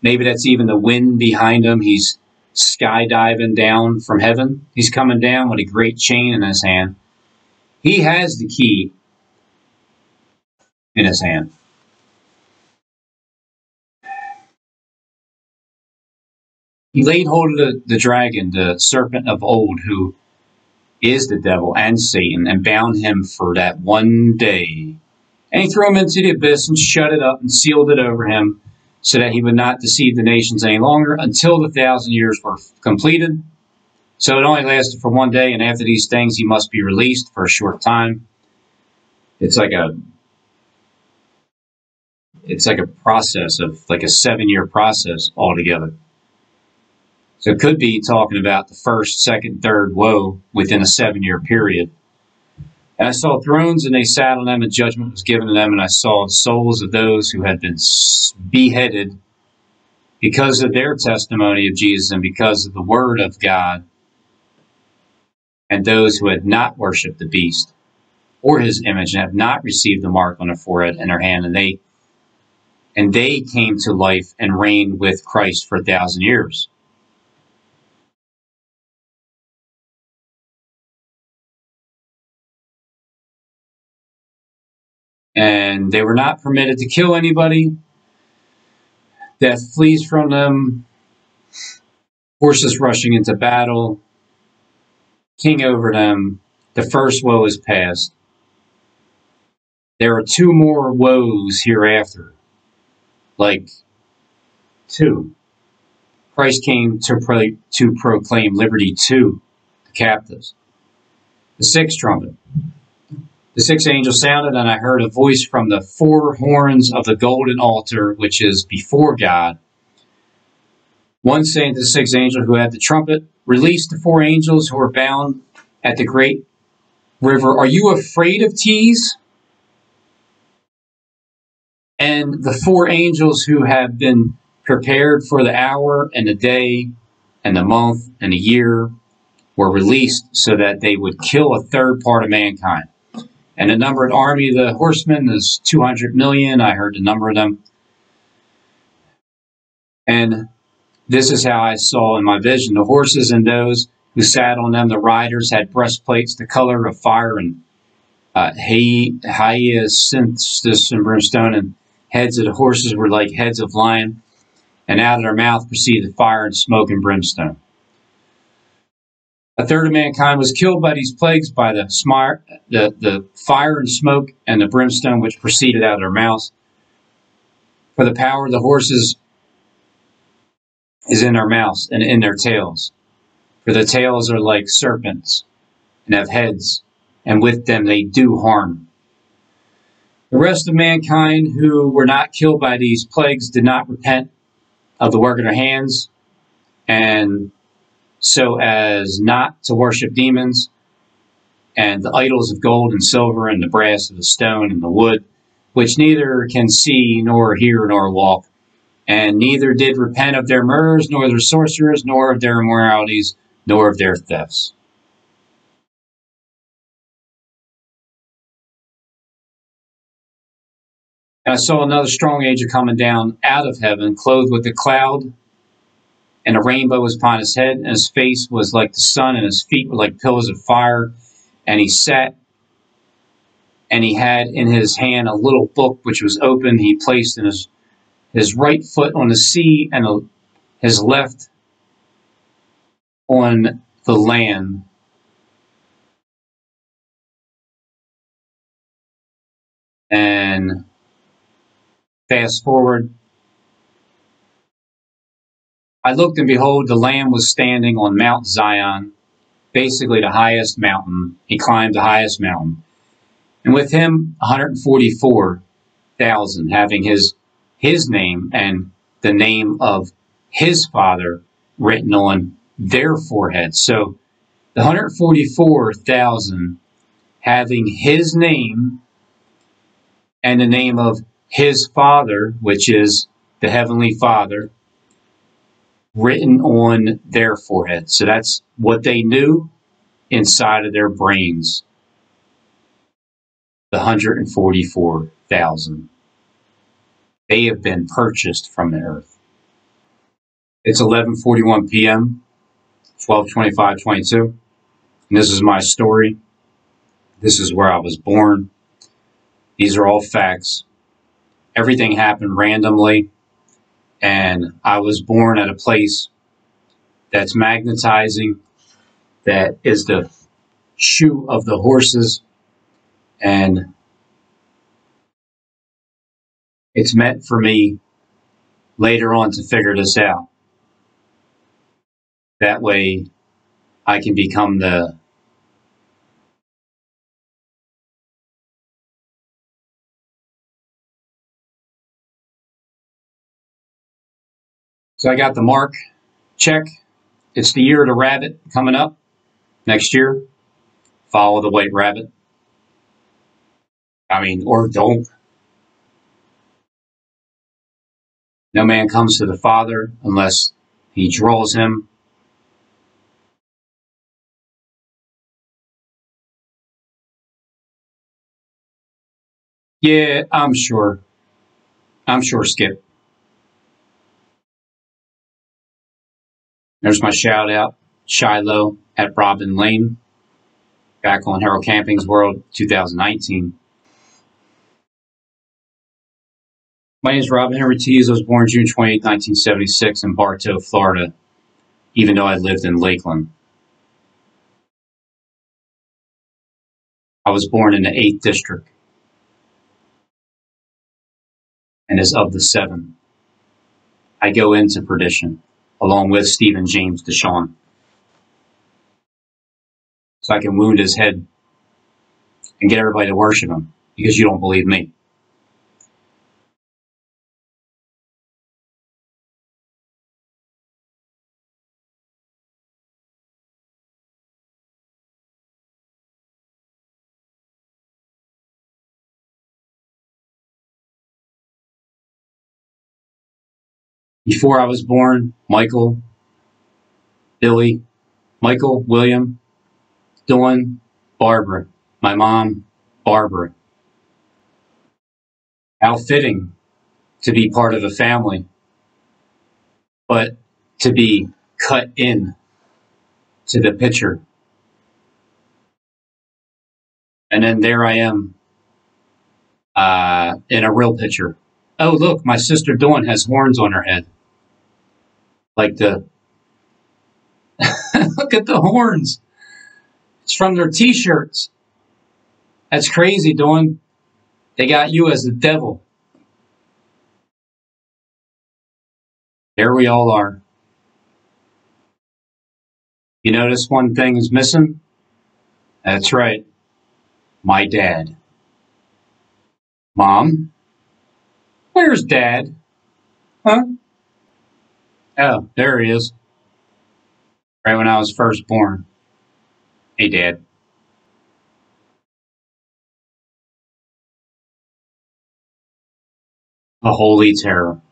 Maybe that's even the wind behind him. He's skydiving down from heaven. He's coming down with a great chain in his hand. He has the key in his hand. He laid hold of the, the dragon, the serpent of old, who is the devil and Satan, and bound him for that one day. And he threw him into the abyss and shut it up and sealed it over him so that he would not deceive the nations any longer until the thousand years were completed. So it only lasted for one day, and after these things, he must be released for a short time. It's like a it's like a process of like a seven year process altogether. So it could be talking about the first, second, third woe within a seven year period. And I saw thrones, and they sat on them, and judgment was given to them. And I saw the souls of those who had been beheaded because of their testimony of Jesus and because of the word of God, and those who had not worshipped the beast or his image and have not received the mark on their forehead and their hand, and they and they came to life and reigned with Christ for a thousand years. And they were not permitted to kill anybody. Death flees from them. Horses rushing into battle. King over them. The first woe is past. There are two more woes hereafter. Like two. Christ came to, pro- to proclaim liberty to the captives. The sixth trumpet. The sixth angel sounded, and I heard a voice from the four horns of the golden altar, which is before God. One saying to the sixth angel who had the trumpet, Release the four angels who are bound at the great river. Are you afraid of Tees? And the four angels who have been prepared for the hour and the day and the month and the year were released so that they would kill a third part of mankind. And the numbered army of the horsemen is 200 million. I heard the number of them. And this is how I saw in my vision the horses and those who sat on them, the riders had breastplates the color of fire and uh, hyacinthus and brimstone, and heads of the horses were like heads of lion, and out of their mouth proceeded fire and smoke and brimstone. A third of mankind was killed by these plagues by the, smart, the, the fire and smoke and the brimstone which proceeded out of their mouths. For the power of the horses is in their mouths and in their tails. For the tails are like serpents and have heads, and with them they do harm. The rest of mankind who were not killed by these plagues did not repent of the work of their hands, and so as not to worship demons and the idols of gold and silver and the brass of the stone and the wood which neither can see nor hear nor walk, and neither did repent of their murders, nor their sorcerers, nor of their immoralities, nor of their thefts. And I saw another strong angel coming down out of heaven, clothed with a cloud, and a rainbow was upon his head, and his face was like the sun, and his feet were like pillars of fire. And he sat, and he had in his hand a little book which was open. He placed in his his right foot on the sea, and his left on the land. And Fast forward. I looked and behold, the Lamb was standing on Mount Zion, basically the highest mountain. He climbed the highest mountain. And with him, 144,000 having his, his name and the name of his father written on their foreheads. So the 144,000 having his name and the name of his Father, which is the Heavenly Father, written on their forehead. So that's what they knew inside of their brains. The 144,000. They have been purchased from the earth. It's 11:41 p.m. 12:25:22. And this is my story. This is where I was born. These are all facts everything happened randomly. And I was born at a place that's magnetizing, that is the shoe of the horses. And it's meant for me later on to figure this out. That way I can become the So I got the mark check. It's the year of the rabbit coming up next year. Follow the white rabbit. I mean, or don't. No man comes to the Father unless he draws him. Yeah, I'm sure. I'm sure, Skip. There's my shout out, Shiloh at Robin Lane, back on Harold Camping's World 2019. My name is Robin Henry. I was born June 28, 1976 in Bartow, Florida, even though I lived in Lakeland. I was born in the 8th District and is of the seven. I go into perdition along with Stephen James DeShawn. So I can wound his head and get everybody to worship him because you don't believe me. Before I was born, Michael, Billy, Michael, William, Dylan, Barbara, my mom, Barbara. How fitting to be part of a family, but to be cut in to the picture. And then there I am uh, in a real picture. Oh, look, my sister Dawn has horns on her head like the look at the horns. It's from their t-shirts. That's crazy, Dawn. They got you as the devil. There we all are. You notice one thing is missing? That's right. My dad. Mom? Where's dad? Huh? Oh, there he is. Right when I was first born. Hey, Dad. The Holy Terror.